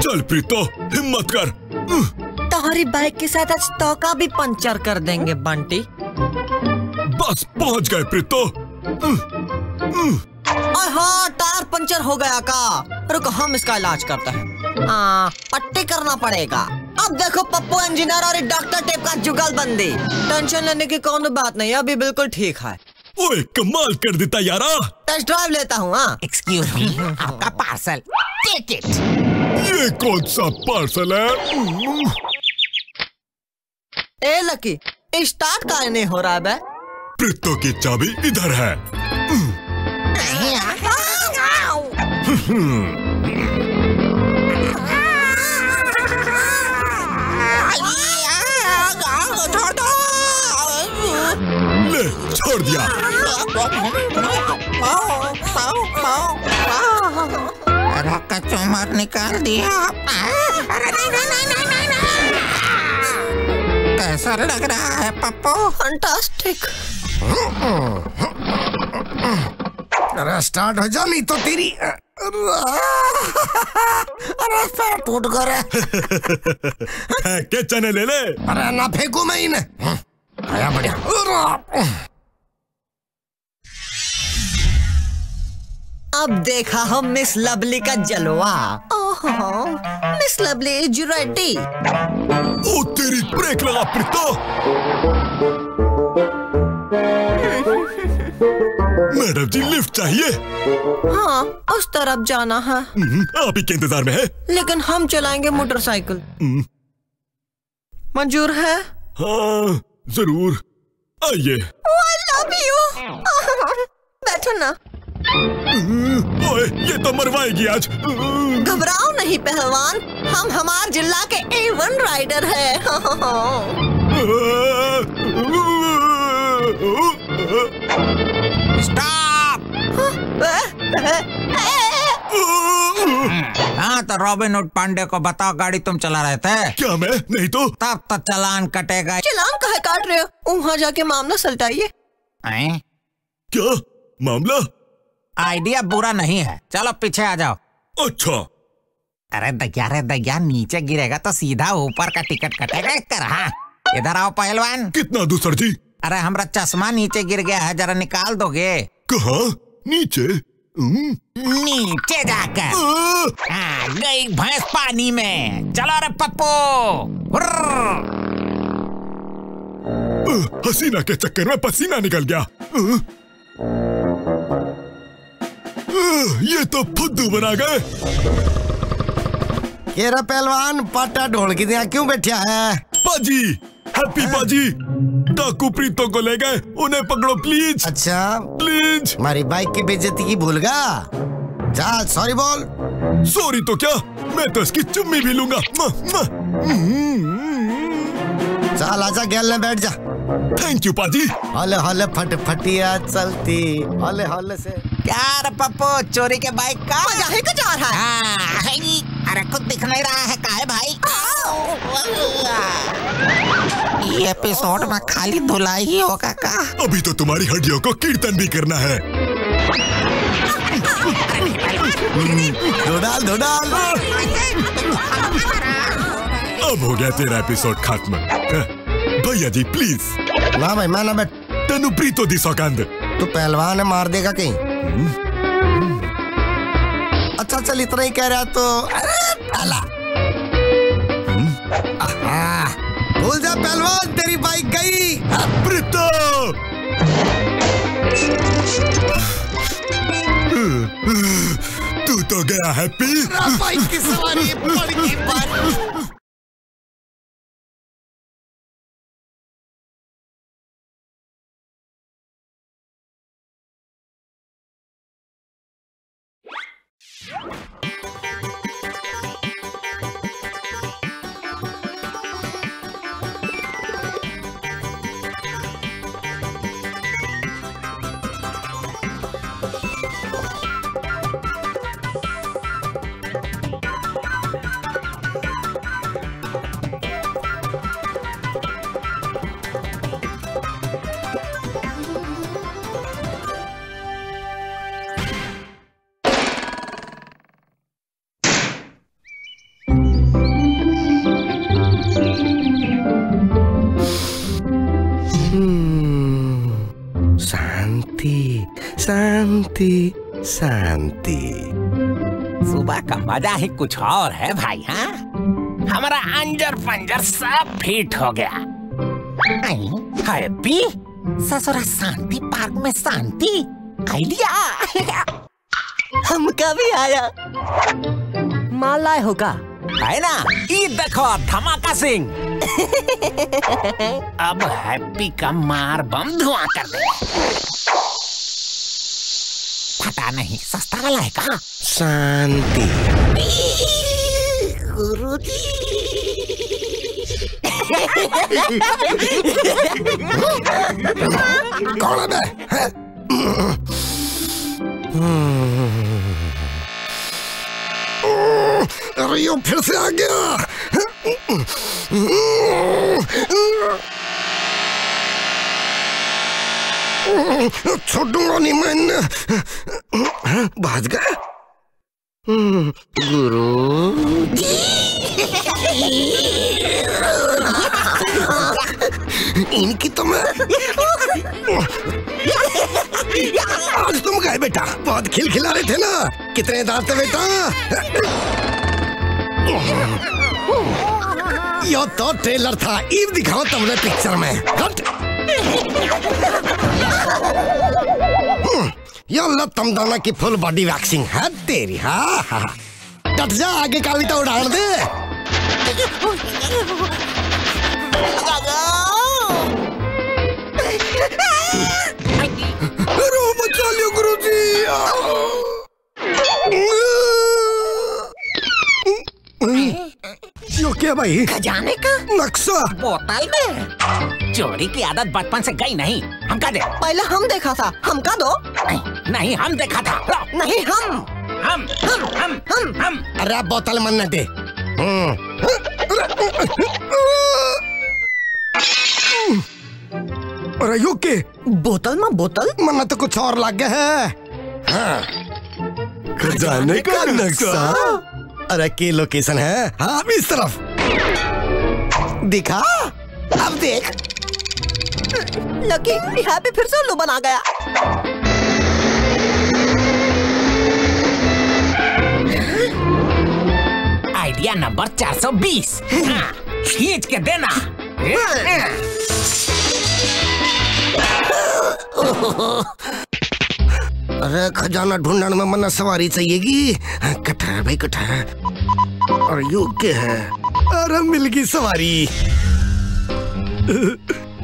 चल प्रीतो हिम्मत कर। तुम्हारी बाइक के साथ आज तौका भी पंचर कर देंगे बंटी। बस पहुँच गए प्रीतो। हाँ टायर पंचर हो गया का। रुको हम इसका इलाज करते हैं। हाँ पट्टी करना पड़ेगा। अब देखो पप्पू इंजीनियर और डॉक्टर टेप का जुगल बंदी टेंशन लेने की कौन बात नहीं अभी बिल्कुल ठीक है। ओए कमाल कर देता यारा। टेस्ट ड्राइव लेता हूँ हाँ। एक्सक्यूज मी आपका पार्सल टेक इट ये कौन सा पार्सल है? ए लकी स्टार्ट का नहीं हो रहा है प्रीतो की चाबी इधर है। छोड़ दिया। चुमर निकाल दिया। अरे नहीं नहीं नहीं नहीं नहीं नहीं कैसा लग रहा है पप्पू? फंटास्टिक अरे स्टार्ट हो जा नहीं तो तेरी अरे पैर टूट गए के चने ले ले। अरे ना फेंकू मैं इन्हें। आया बढ़िया। अब देखा हम मिस लवली का जलवा। ओहो मिस लवली इज़ रेडी ओ तेरी ब्रेक लगा प्रीतो। मैडम जी लिफ्ट चाहिए। हाँ उस तरफ़ जाना है। हम्म, आप ही के इंतज़ार में है। लेकिन हम चलाएँगे मोटरसाइकिल। मंजूर है? हाँ ज़रूर। आइए। यू बैठो ना। ओए ये तो मरवाएगी आज। घबराओ नहीं पहलवान। हम हमार जिला के ए वन राइडर है। स्टॉप हाँ तो रॉबिन हुड पांडे को बताओ गाड़ी तुम चला रहे थे? क्या मैं? नहीं तो। तब तो चलान कटेगा। चलान कहे काट रहे हो? वहाँ जाके मामला सलटाइए? क्या? मामला? आइडिया बुरा नहीं है। चलो पीछे आ जाओ। अच्छा। अरे दया रे दया नीचे गिरेगा तो सीधा ऊपर का टिकट कटेगा कर हाँ इधर आओ पहलवान। कितना दो सर जी? अरे हमारा चश्मा नीचे गिर गया है जरा निकाल दोगे? कहा? नीचे? नीचे जाकर। आ, हाँ, गई भैंस पानी में। चलो रे पप्पू। हसीना के चक्कर में पसीना निकल गया। आ, ये तो फुद्दू बना गए। रहा पहलवान पाटा ढोल की दिया क्यों बैठा है? पाजी हैप्पी पाजी। डाकू प्रीतों को ले गए। उन्हें पकड़ो प्लीज़ अच्छा। प्लीज़ हमारी बाइक की बेइज्जती की भूल गा जा सॉरी बोल। सॉरी तो क्या? मैं तो इसकी चुम्मी भी लूँगा। चल आजा गैल में बैठ जा। थैंक यू पाजी। हले हले फट फटिया चलती। हले हले से। क्या रे पप्पू चोरी के बाइक का। मज़ा ही कुछ आ रहा है। हाँ, अरे खुद दिख नहीं रहा है काहे भाई? ये एपिसोड में खाली धुलाई ही होगा का? अभी तो तुम्हारी हड्डियों को कीर्तन भी करना है। धोडाल धोडाल। अब हो गया तेरा एपिसोड खत्म। हाँ, भैया जी प्लीज़ ना भाई मैं ना मैं तेनु प्रीतो दी सौगंध तू पहलवान है मार देगा कहीं। अच्छा चल इतना ही कह रहा तो। अरे भूल जा, पहलवान, तेरी बाइक गई। प्रीतो तू तो गया हैप्पी। बाइक की सवारी बड़ी बात शांति शांति। सुबह का मज़ा ही कुछ और है भाई हाँ? हमारा अंजर पंजर सब फिट हो गया। हैप्पी ससुरा शांति पार्क में शांति। आइडिया। हमका भी आया। माला होगा। है ना? ये देखो धमाका सिंह। अब हैप्पी का मार बम धुआँ कर दे। पता नहीं सस्ता वाला है कहा? शांति। कौन है? अरे यो फिर से आ गया। छोड़ूँगा नहीं मैं। भाज गए? गुरु इनकी तो मैं आज तुम गए बेटा, बहुत खिल खिला रहे थे ना। कितने दांत थे बेटा? यो तो ट्रेलर था ईव दिखाओ तुमने पिक्चर में। हट यो लो तम दोनों की फुल बॉडी वैक्सिंग है तेरी हाँ हाँ डट जा आगे काली तो उड़ान दे यो क्या भाई? खजाने का? नक्शा। बोतल में? चोरी की आदत बचपन से गई नहीं। हम का दे। पहले हम देखा था। हमका दो। नहीं, नहीं हम देखा था। नहीं हम। हम हम हम हम। हम। अरे बोतल मन न दे। अरे यो के? बोतल में बोतल? मन तो कुछ और लग गया है। हाँ। खजाने का नक्शा। अरे की लोकेशन है? हाँ अभी इस तरफ़। दिखा? अब देख। लकी यहाँ पे फिर से उल्लू बना गया। आइडिया नंबर 420 हाँ, खींच के देना। अरे खजाना ढूँढने में मन्ना सवारी चाहिएगी? कट है भाई कट है और योग्य है। अरे मिल गई सवारी।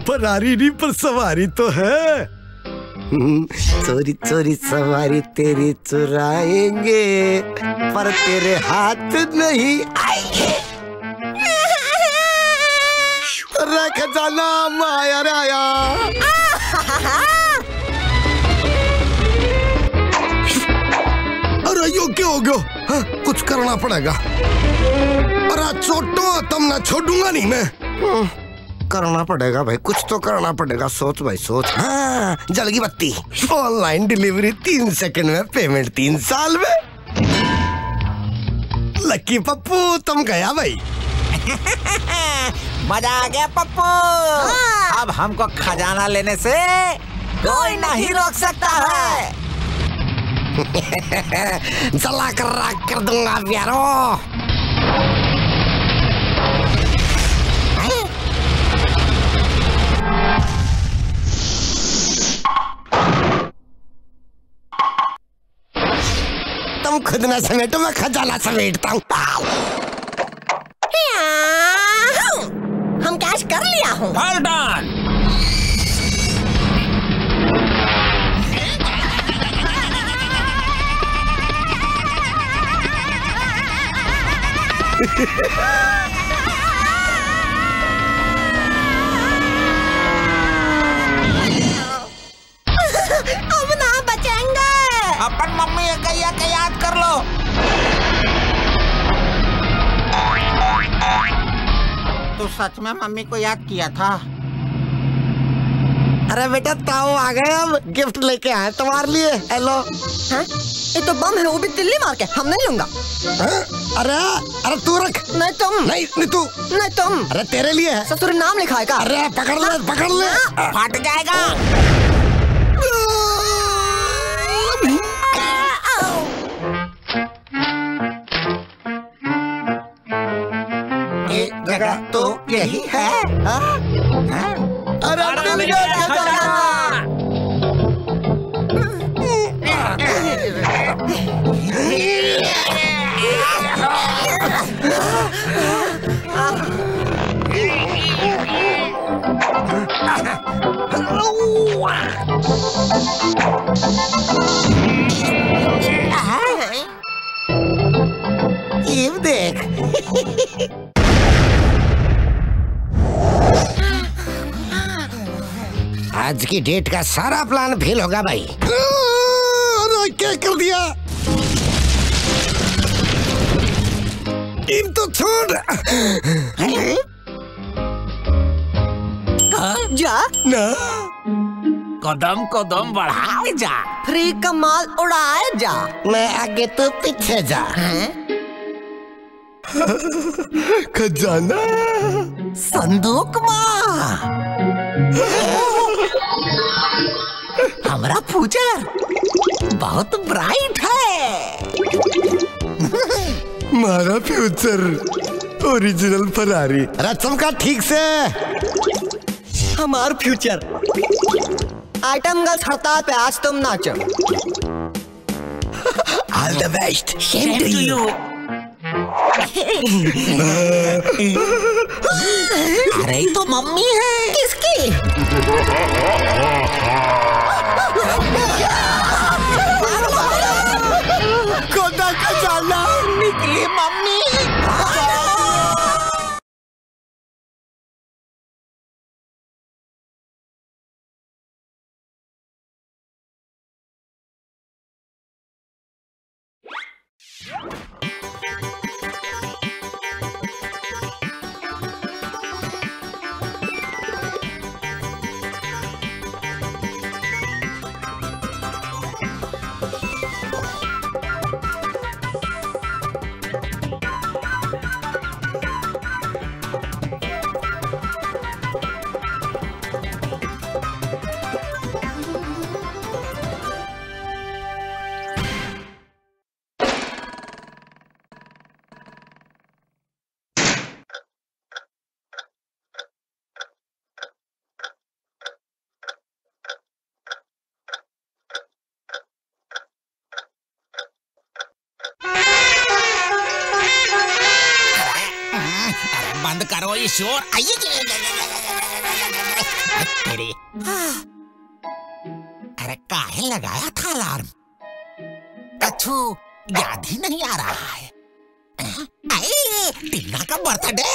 फरारी नहीं पर सवारी तो है। हम्म, चोरी चोरी सवारी तेरी चुराएँगे पर तेरे हाथ नहीं आएँगे। खजाना माया रे योग्य हो गयो? हाँ, कुछ करना पड़ेगा। अरे छोटो तुम ना छोड़ूँगा नहीं मैं। हम्म, करना पड़ेगा भाई कुछ तो करना पड़ेगा सोच भाई सोच। हाँ जलगी बत्ती। ऑनलाइन डिलीवरी तीन सेकंड में पेमेंट तीन साल में। लक्की पप्पू तुम गया भाई? मज़ा आ गया पप्पू। हाँ। अब हमको खजाना लेने से कोई नहीं रोक सकता है। जला कर राख कर दूँगा प्यारो तुम खुद न समेटो मैं खजाना समेटता हूँ हम कैश कर लिया हूँ Well अब ना बचेंगे। अपन मम्मी गैया के याद कर लो। तो सच में मम्मी को याद किया था। अरे बेटा ताऊ आ गए अब। गिफ्ट लेके आए तुम्हारे लिए। हेलो। ये तो बम है वो भी दिल्ली मार के हम नहीं लूँगा। हाँ? अरे अरे तू रख। नहीं तुम। नहीं नहीं तू। नहीं तुम। अरे तेरे लिए है। ससुर नाम लिखा है का? अरे पकड़ ले पकड़ ले। फट जाएगा। जगह तो यही है। अरे मिल गया। खजाना देख। आज की डेट का सारा प्लान फेल होगा भाई। क्या कर दिया? इन तो छोड़। जा। ना। कदम कदम बढ़ाए जा। फ्री कमाल उड़ाए जा। मैं आगे तो पीछे जा। खजाना। संदूक माँ। हमारा फ्यूचर बहुत ब्राइट है। मारा फ्यूचर। Original Ferrari. रचम का ठीक से। हमार फ्यूचर। आइटम गर्ल्स हड़ताल पे आज तुम नाचो। All the best same to you अरे तो मम्मी है। किसकी? खुदा खजाना निकली मम्मी। करो ये शोर आइए तेरे अरे काहे लगाया था अलार्म अच्छू याद ही नहीं आ रहा है आए, टीना का बर्थडे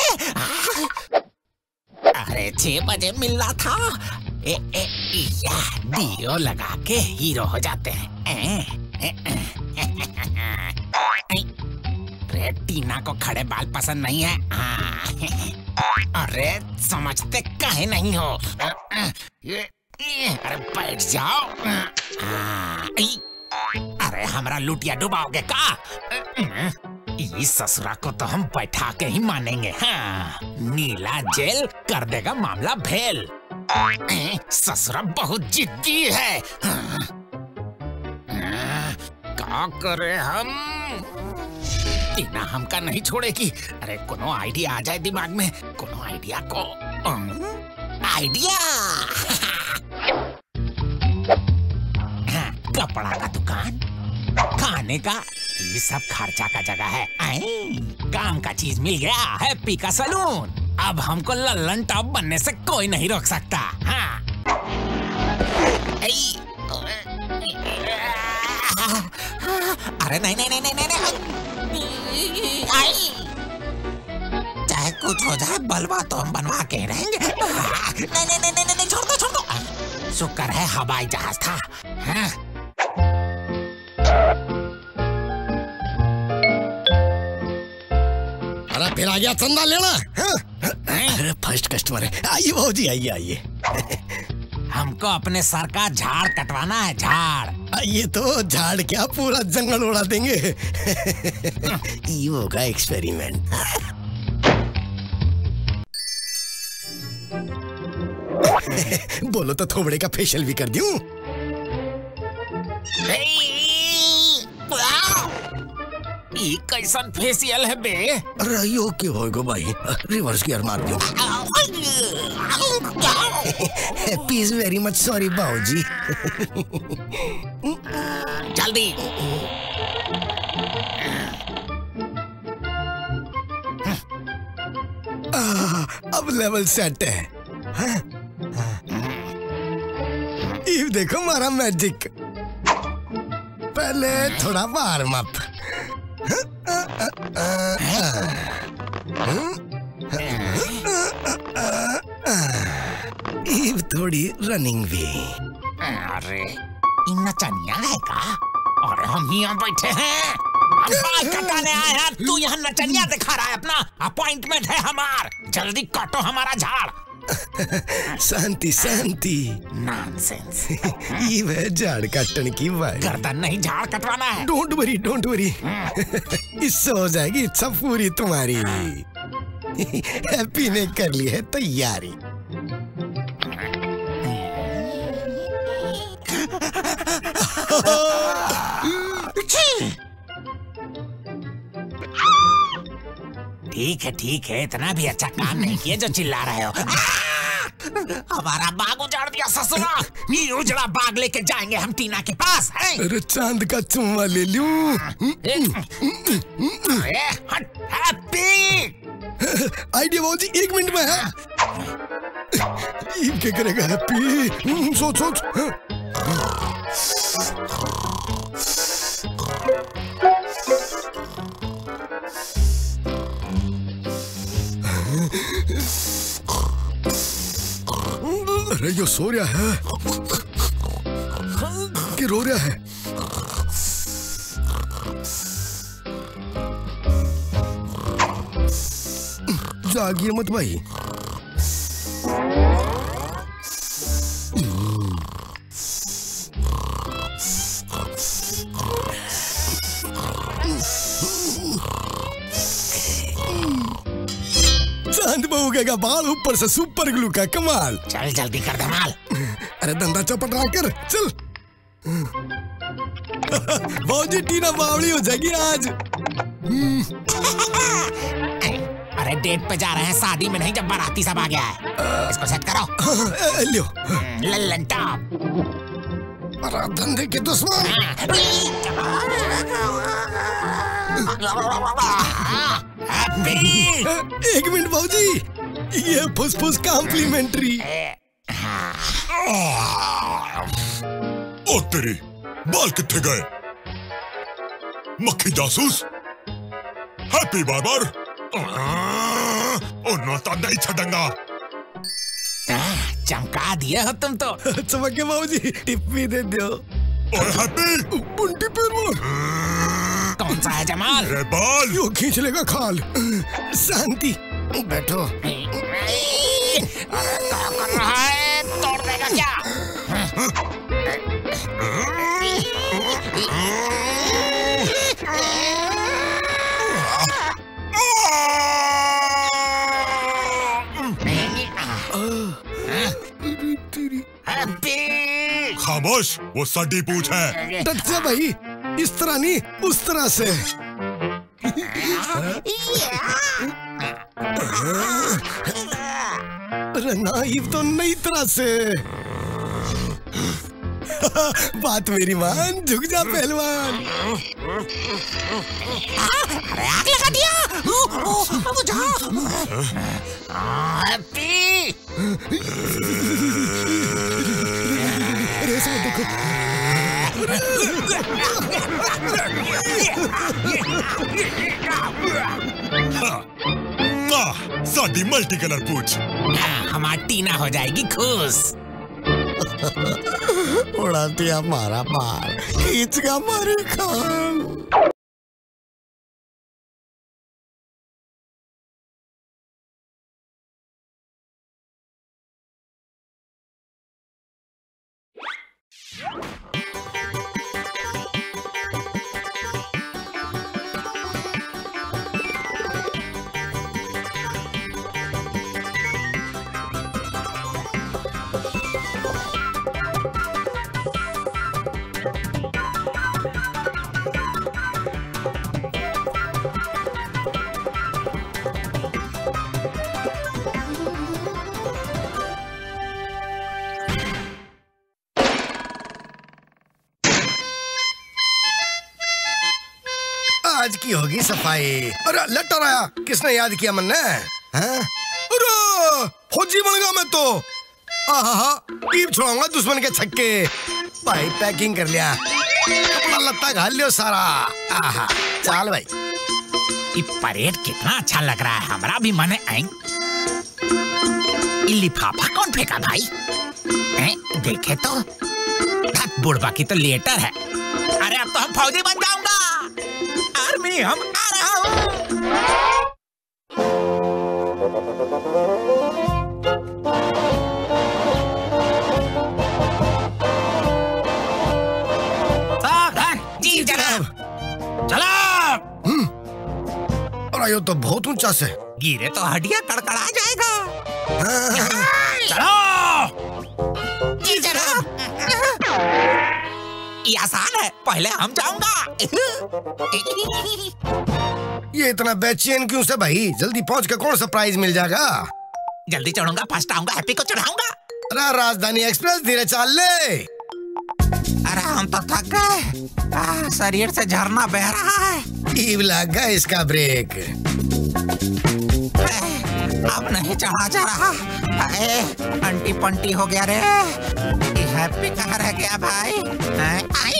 अरे छह बजे मिलना था ए, ए, या डीओ लगा के हीरो हो जाते हैं टीना को खड़े बाल पसंद नहीं है। हाँ। अरे समझते कहे नहीं हो। अरे बैठ जाओ। हाँ, अरे हमारा लुटिया डुबाओगे का? इस ससुरा को तो हम बैठा के ही मानेंगे। हाँ। नीला जेल कर देगा मामला भेल। ससुरा बहुत जिद्दी है। हाँ, हाँ, क्या करे हम? टीना हमका नहीं छोड़ेगी। अरे कोनो आइडिया आ जाए दिमाग में। कोनो आइडिया को आइडिया हाँ, कपड़ा का दुकान खाने का ये सब खर्चा का जगह है काम का चीज़ मिल गया हैप्पी का सलून। अब हमको लल्लन टॉप बनने से कोई नहीं रोक सकता। हाँ। अरे नहीं नहीं नहीं नहीं नहीं, नहीं चाहे कुछ हो जाए बलवा तो हम बनवा के रहेंगे। नहीं नहीं नहीं नहीं नहीं छोड़ दो छोड़ दो। शुक्र है हवाई जहाज़ था। हाँ। अरे फिर आ गया चंदा लेना। हाँ? अरे फ़र्स्ट कस्टमर है। आइए भाजी आइए आइए। हमको अपने सर का झाड़ कटवाना है झाड़। ये तो झाड़ क्या पूरा जंगल उड़ा देंगे? ये होगा एक्सपेरिमेंट बोलो तो थोबड़े का फेशियल भी कर दूँ। ई कैसन फेसियल है बे? अरे यो के होएगो भाई? रिवर्स गियर मार दो happy is very much sorry बाबूजी जल्दी अब लेवल सेट है। हाँ? ये देखो हमारा मैजिक पहले थोड़ा वार्म अप थोड़ी रनिंग भी अरे नचनिया है का? और हम यहाँ बैठे हैं। बाल कटाने हैं। तू यहाँ नचनिया दिखा रहा है अपना। अपॉइंटमेंट है हमार। जल्दी काटो हमारा झाड़। शांति शांति। नॉनसेंस ये वह झाड़ काटने की बात गर्दन नहीं झाड़ कटवाना है। Don't worry don't worry. इससे हो जाएगी इच्छा पूरी तुम्हारी। हैप्पी ने कर ली है तैयारी। ठीक है ठीक है इतना भी अच्छा काम नहीं किया जो चिल्ला रहे हो। हमारा बाग उजाड़ दिया ससुरा। ये उजड़ा बाग लेके जाएँगे हम टीना के पास हैं? अरे चाँद का चुम्मा ले लूँ। आइडिया बहुत एक मिनट में है। ये क्या करेगा हैप्पी? सोच सोच अरे यो सो रहा है। कि रो रहा है? जागिए मत भाई। चाँद बाल ऊपर से सुपर ग्लू का कमाल चल जल्दी कर धमाल अरे धंधा चौपट कर चल बहुत टीना बावली हो जाएगी आज अरे डेट पे जा रहे हैं शादी में नहीं जब बाराती सब आ गया है इसको सेट करो लियो लल्लन टॉप धंधे के दुश्मन एक मिनट बाबूजी ये फुसफुस कॉम्प्लीमेंट्री। ओ तेरी बाल कितने गए? मक्खी जासूस। Happy barber. ओ नाता नहीं छड़ंगा। चमका दिया हो तुम तो। चमक के बाबूजी टिप भी दे दो। और हैप्पी। बुंटी पेरवा कौन सा है जमाल? रे बाल। यो खींच लेगा खाल। शांति। बैठो। क्या कर रहा है तोड़ देगा क्या खामोश वो सड्डी पूछ है। टच भाई इस तरह नहीं उस तरह से। अरे नाइफ तो नहीं तरह से। बात मेरी मान झुक जा पहलवान। अरे आग लगा दिया। ओ, ओ, बुझा हैप्पी। अरे इसमें देखो। वाह साडी मल्टी कलर पूछ। हमारी टीना हो जाएगी खुश। उड़ा दिया हमारा मार खींच का मारे खान। आज की होगी सफ़ाई। अरे लटर आया किसने याद किया मन ने हैं? अरे, फौजी बन गया मैं तो। टीप छोड़ाऊँगा दुश्मन के छक्के। भाई, पैकिंग कर लिया। लत्ता घाल लियो सारा। आहा, चल भाई। परेड कितना अच्छा लग रहा है, हमारा भी मन है लिफाफा कौन फेंका भाई? हैं? देखे तो। बुढ़वा की तो लेटर है। अरे, अब तो हम फौजी बन जाऊँगा आर्मी हम आ रहा हूँ जी जनाब। चलो और यो तो बहुत ऊँचा से। गिरे तो हड्डियाँ कड़कड़ा जाएगा। हाँ, चलो! ये आसान है पहले हम जाऊँगा। ये इतना बेचैन क्यों से भाई? जल्दी पहुँच के कौन सा प्राइज मिल जाएगा? जल्दी चढ़ूँगा फ़र्स्ट आऊँगा हैप्पी को चढ़ाऊँगा। अरे राजधानी एक्सप्रेस धीरे चल ले। अरे हम तो थक गए। शरीर से झरना बह रहा है। ईव लग गया इसका ब्रेक अब नहीं चढ़ा जा रहा। अरे अंटी पंटी हो गया रे। हैप्पी कहाँ रह गया भाई? हैं? आई?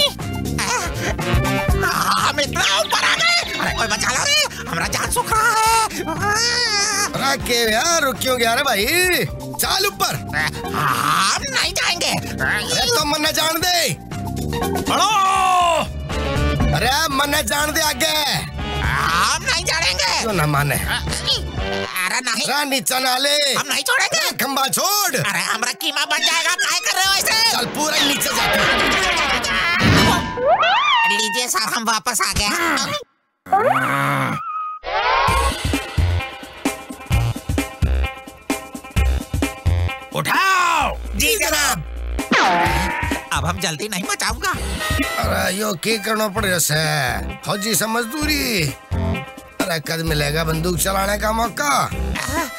हम इतना ऊपर आ गए। अरे कोई बचा लो रे। हमारा जान सूख रहा है। रखे यार? रुक क्यों गया रे भाई? चल ऊपर। हम नहीं जाएँगे। अरे तो मन्ना जान दे। पढ़ो अरे मन्ना जान दे आगे। हम नहीं जाएँगे क्यों ना माने? अरे नहीं अरे नीचा ना ले हम नहीं छोड़ेंगे। खंबा छोड़। अरे हमारा कीमा बन जाएगा काय कर रहे हो ऐसे चल पूरा नीचे जा लीजिए सर हम वापस आ गए उठाओ। जी जनाब। अब हम जल्दी नहीं बचाऊँगा अरे यो के करना पड़ेगा से फौजी से मजदूरी अरे कद मिलेगा बंदूक चलाने का मौका।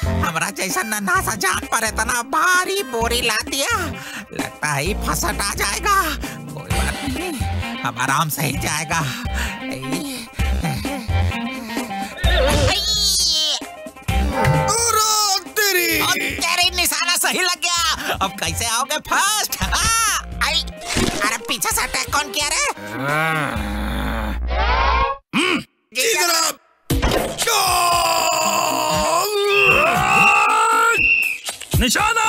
हमारा जैसा नन्हा सा जान पर इतना भारी बोरी ला दिया। लगता है फसट आ जाएगा। कोई बात नहीं अब आराम से ही जाएगा। तेरी। निशाना सही लग गया। अब कैसे आओगे फ़र्स्ट अरे पीछे से अटैक कौन किया रे? जी जनाब निशाना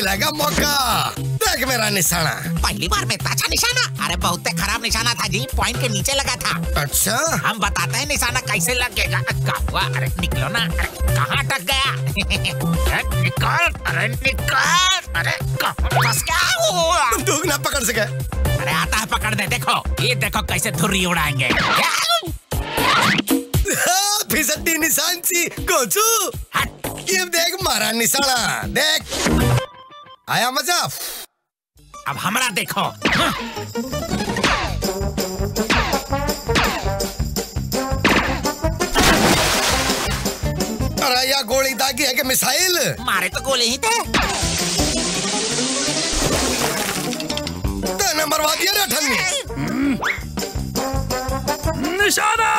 मिलेगा मौका। देख मेरा निशाना। पहली बार में अच्छा निशाना? अरे बहुत खराब निशाना था जी पॉइंट के नीचे लगा था। अच्छा। हम बताते हैं निशाना कैसे लगेगा। क्या हुआ अरे निकलो ना अरे कहाँ अटक गया? अरे निकल अरे निकल अरे फंस हुआ ना पकड़ सके अरे आता है पकड़ दे देखो। ये देखो कैसे धुर्री उड़ाएँगे। हाँ, फिसड्डी निशान सी कोचू। हट ये देख मारा निशाना। देख। आया मज़ा। अब हमारा देखो। अरे या गोली दागी है कि मिसाइल? मारे तो गोले ही थे। तेने मरवा दिया रे ठन्नी। निशाना!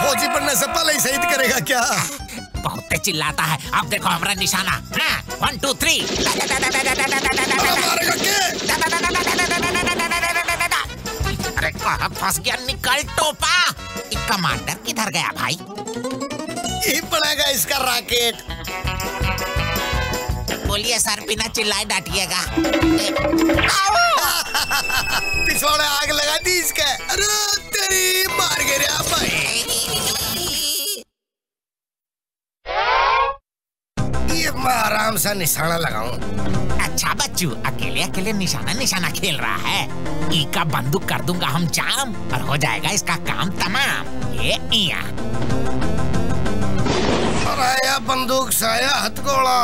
फौजी बनने से पहले ही शहीद करेगा क्या? बहुत चिल्लाता है। अब देखो हमारा निशाना। वन टू थ्री अरे मारेगा के फंस गया निकल टोपा? कमांडर किधर गया भाई? पड़ेगा इसका रॉकेट। बोलिए सर बिना चिल्लाए डांटिएगा। पिछवाड़े आग लगा दी इसके। अरे तेरी मार गए रे भाई ये मैं आराम से निशाना लगाऊँ। अच्छा बच्चू, अकेले अकेले निशाना निशाना खेल रहा है। ई का बंदूक कर दूँगा हम जाम, और हो जाएगा इसका काम तमाम। ये इया। अरे या बंदूक से आया हथगोला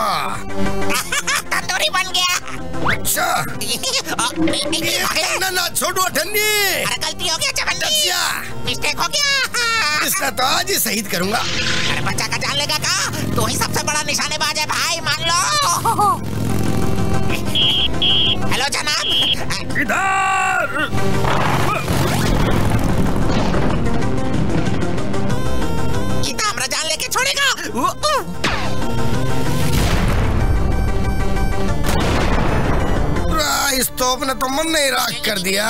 तंदूरी बन गया। अच्छा। ना ना छोड़ो ठन्नी अरे गलती हो गया अच्छा मिस्टेक हो गया। इसका तो आज ही शहीद करूँगा। अरे बच्चा का जान लेगा का तू ही सबसे बड़ा निशानेबाज है भाई मान लो। हेलो जनाब। इधर। इस तोप ने तो मन नहीं राख कर दिया।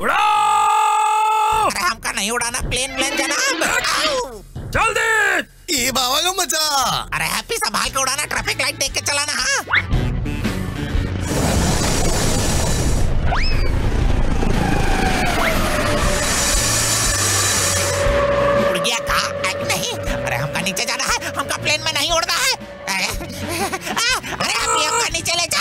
उड़ाओ अरे हमका नहीं उड़ाना प्लेन प्लेन जनाब। जल्दी! ये बाबा का मज़ा अरे हैप्पी संभाल के उड़ाना ट्रैफ़िक लाइट देख के चलाना हाँ। नीचे जाना है। हमका प्लेन में नहीं उड़ना है। अरे अरे आप नीचे ले जा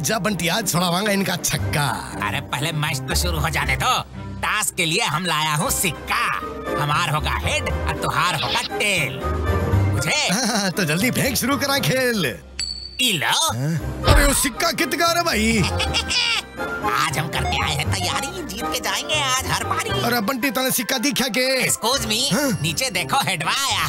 आजा बंटी आज छुड़ावांगा इनका छक्का। अरे पहले मैच तो शुरू हो जाने दो। टास्क के लिए हम लाया हूँ सिक्का। हमार होगा हेड और तुहार होगा टेल। मुझे हाँ, तो जल्दी फेंक शुरू करा खेल। इलो? अरे वो सिक्का कितना रे भाई? आज हम करके आए हैं तैयारी। जीत के जाएँगे आज हर पारी अरे बंटी तने सिक्का दिखा के। एक्सक्यूज मी नीचे देखो हेडवा आया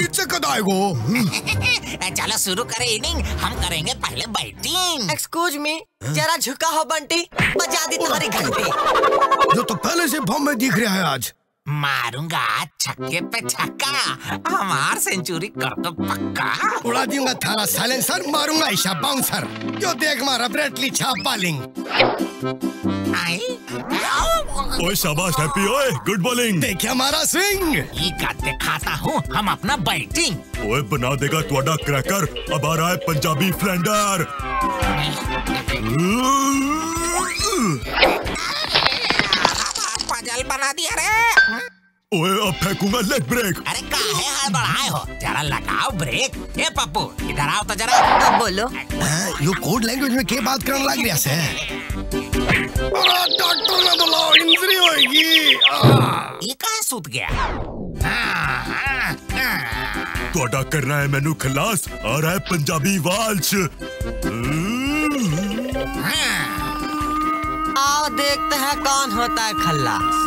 नीचे कद आएगो? चलो शुरू करें इनिंग। हम करेंगे पहले बैटिंग। एक्सक्यूज मी जरा झुका हो बंटी। बजा दी तुम्हारी घंटी। जो तो पहले से फॉर्म में दिख रहा है आज। मारूँगा छक्के पे छक्का। हमार सेंचुरी कर दो पक्का। उड़ा दूँगा थारा साइलेंसर मारूँगा ईशा बाउंसर यो देख मारा ब्रेटली छाप आई ओए शाबाश हैप्पी ओए गुड बॉलिंग देखिए हमारा स्विंग ये का दिखाता हूँ? हम अपना बैटिंग। ओए बना देगा थोड़ा क्रैकर। अब आ रहा है पंजाबी फ्लेंडर पजल बना दिया रे। ओए अब फेंकूँगा लेग ब्रेक अरे का है हाथ बढ़ाए हो? जरा लगाओ ब्रेक ए पप्पू इधर आओ तो जरा। तो बोलो। यू कोड लैंग्वेज में के बात करने लग रहा है डॉक्टर ने बुलाओ इंजरी होगी ये कहाँ सुत गया? गोडा कर है मेनू खलास आ है पंजाबी वाल्च। आओ देखते हैं कौन होता है खलास।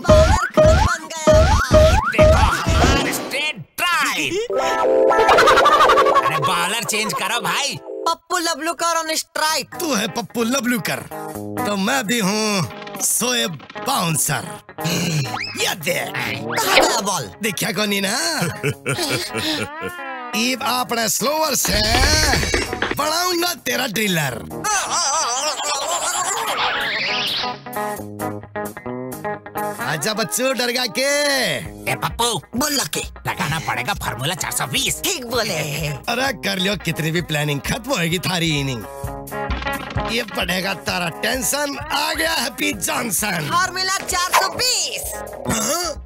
बन ड्राइव अरे बॉलर चेंज करो भाई। पप्पू लबलू कर ऑन स्ट्राइक तू है पप्पू लबलू कर तो मैं भी हूँ सोएब बाउंसर ये देख। कहाँ गया बॉल देखा कोनी ना? ईब आपने स्लोवर से बढ़ाऊँगा तेरा ड्रिलर आजा बच्चों डर गया के? ए पप्पू बोल लके लगाना पड़ेगा फार्मूला 420 ठीक बोले। अरे कर लियो कितनी भी प्लानिंग खत्म होएगी थारी इनिंग ये पड़ेगा तारा टेंशन आ गया हैप्पी जॉनसन फार्मूला 420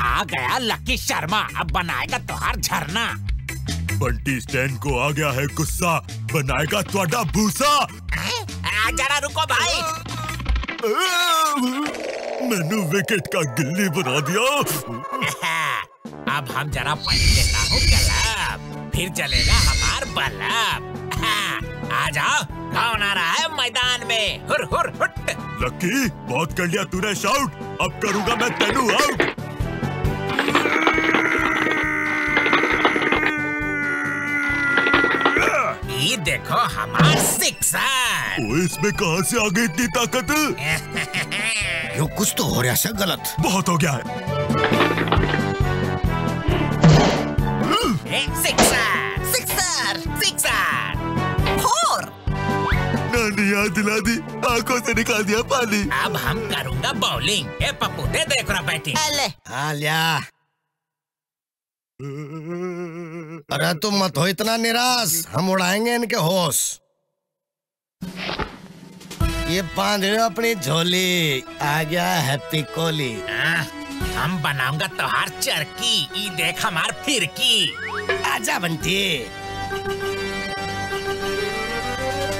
आ गया लकी शर्मा अब बनाएगा तोहार झरना। बंटी स्टैंड को आ गया है गुस्सा। बनाएगा थोड़ा भूसा। जरा रुको भाई। मैनू विकेट का गिल्ली बना दिया। अब हम जरा पढ़ लेता हूँ फिर चलेगा हमार बल्लब। आ जाओ कौन आ रहा है मैदान में? हुर हुर हुट। लकी बहुत कर लिया तूने शाउट अब करूँगा मैं तेनू आउट ये देखो हमार सिक्सर। इसमें कहाँ से आ गई इतनी ताकत? यो कुछ तो हो रहा है गलत। बहुत हो गया है। Sixer sixer sixer. फोर। नानी दिला दी। आँखों से निकाल दिया पानी। अब हम करूँगा बॉलिंग ए पप्पू दे देख रहा बैटिंग। एले हाँ लिया। अरे तुम मत हो इतना निराश। हम उड़ाएँगे इनके होश। ये बाँध रहे अपनी झोली। आ गया हैप्पी कोली। हाँ, हम बनाऊँगा त्योहार चरकी। ई देख हमार फिर की आजा बंटी।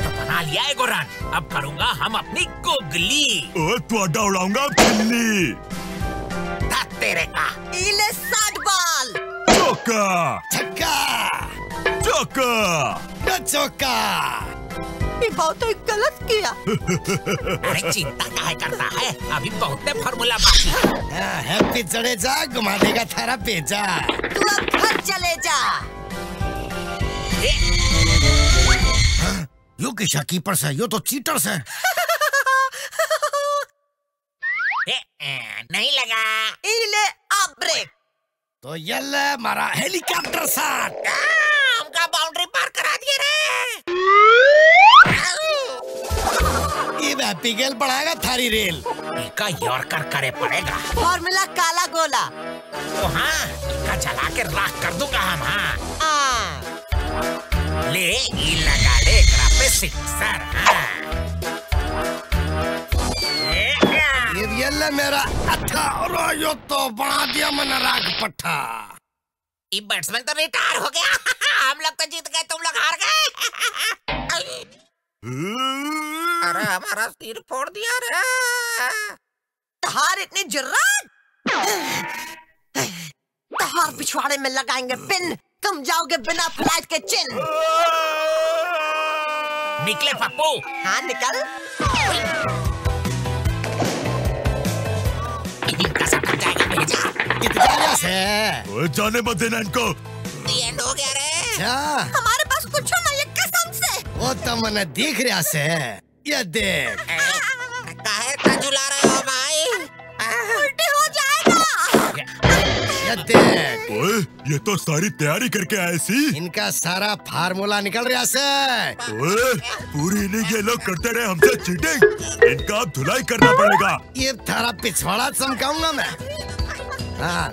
तो बना लिया है गोरन अब करूँगा हम अपनी गोगली। ओ तो उड़ाऊँगा बिल्ली तेरे का इले साठ बाल। चौका छक्का चौका न चौका ये बहुत ही गलत किया अरे चिंता काहे करता है अभी बहुत फार्मूला बाकी है हाँ, हैप्पी जडेजा घुमा देगा थारा पेजा तू अब घर चले जा यो किशा कीपर से यो तो चीटर से नहीं लगा इले अब ब्रेक तो यल्ले मारा हेलीकॉप्टर शॉट हमका बाउंड्री पार करा दिए रे। ये हैप्पी गेल थारी रेल। इका यॉर्कर करे पड़ेगा। फॉर्मूला काला गोला। तो हाँ इका चला के राख कर दूँगा हम हाँ। ले ई लगा ले पे सिक्सर हाँ। ये ले मेरा अच्छा और यो तो बना दिया मैंने राग पट्टा। ये बैट्समैन तो रिटायर हो गया। हम लोग तो जीत गए तुम लोग हार गए। अरे हमारा सिर फोड़ दिया रे। तहार इतनी जुर्रत तहार पिछवाड़े में लगाएँगे पिन तुम जाओगे बिना फ़्लाइट के चिन। निकले पप्पू। हाँ निकल। कितना से जाने मत देना इनको। एंड हो गया रे। हमारे पास कुछ नहीं है कसम से? वो तो मैंने दिख रहा से। ये देख। काहे का झुला रहे हो भाई। उल्टी हो जाएगा। ये देख। ओए ये तो सारी तैयारी करके आए सी। इनका सारा फार्मूला निकल रहा से। ओए पूरी इनिंग ये लोग करते रहे हमसे चीटिंग इनका अब धुलाई करना पड़ेगा। ये थारा पिछवाड़ा चमकाऊँगा मैं। हाँ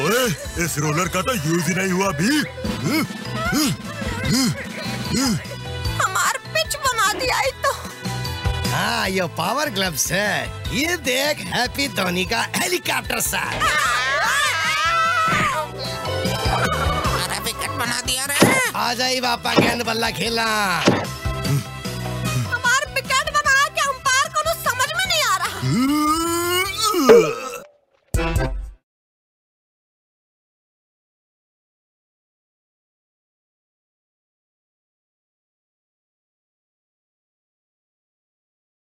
ओए इस रोलर का तो यूज़ ही नहीं हुआ अभी हमार पिच बना दिया ही तो हाँ ये पावर ग्लव्स है ये देख हैप्पी धोनी का हेलीकॉप्टर सा अरे विकेट बना दिया रे आ जाई बापा गेंद बल्ला खेला Ugh.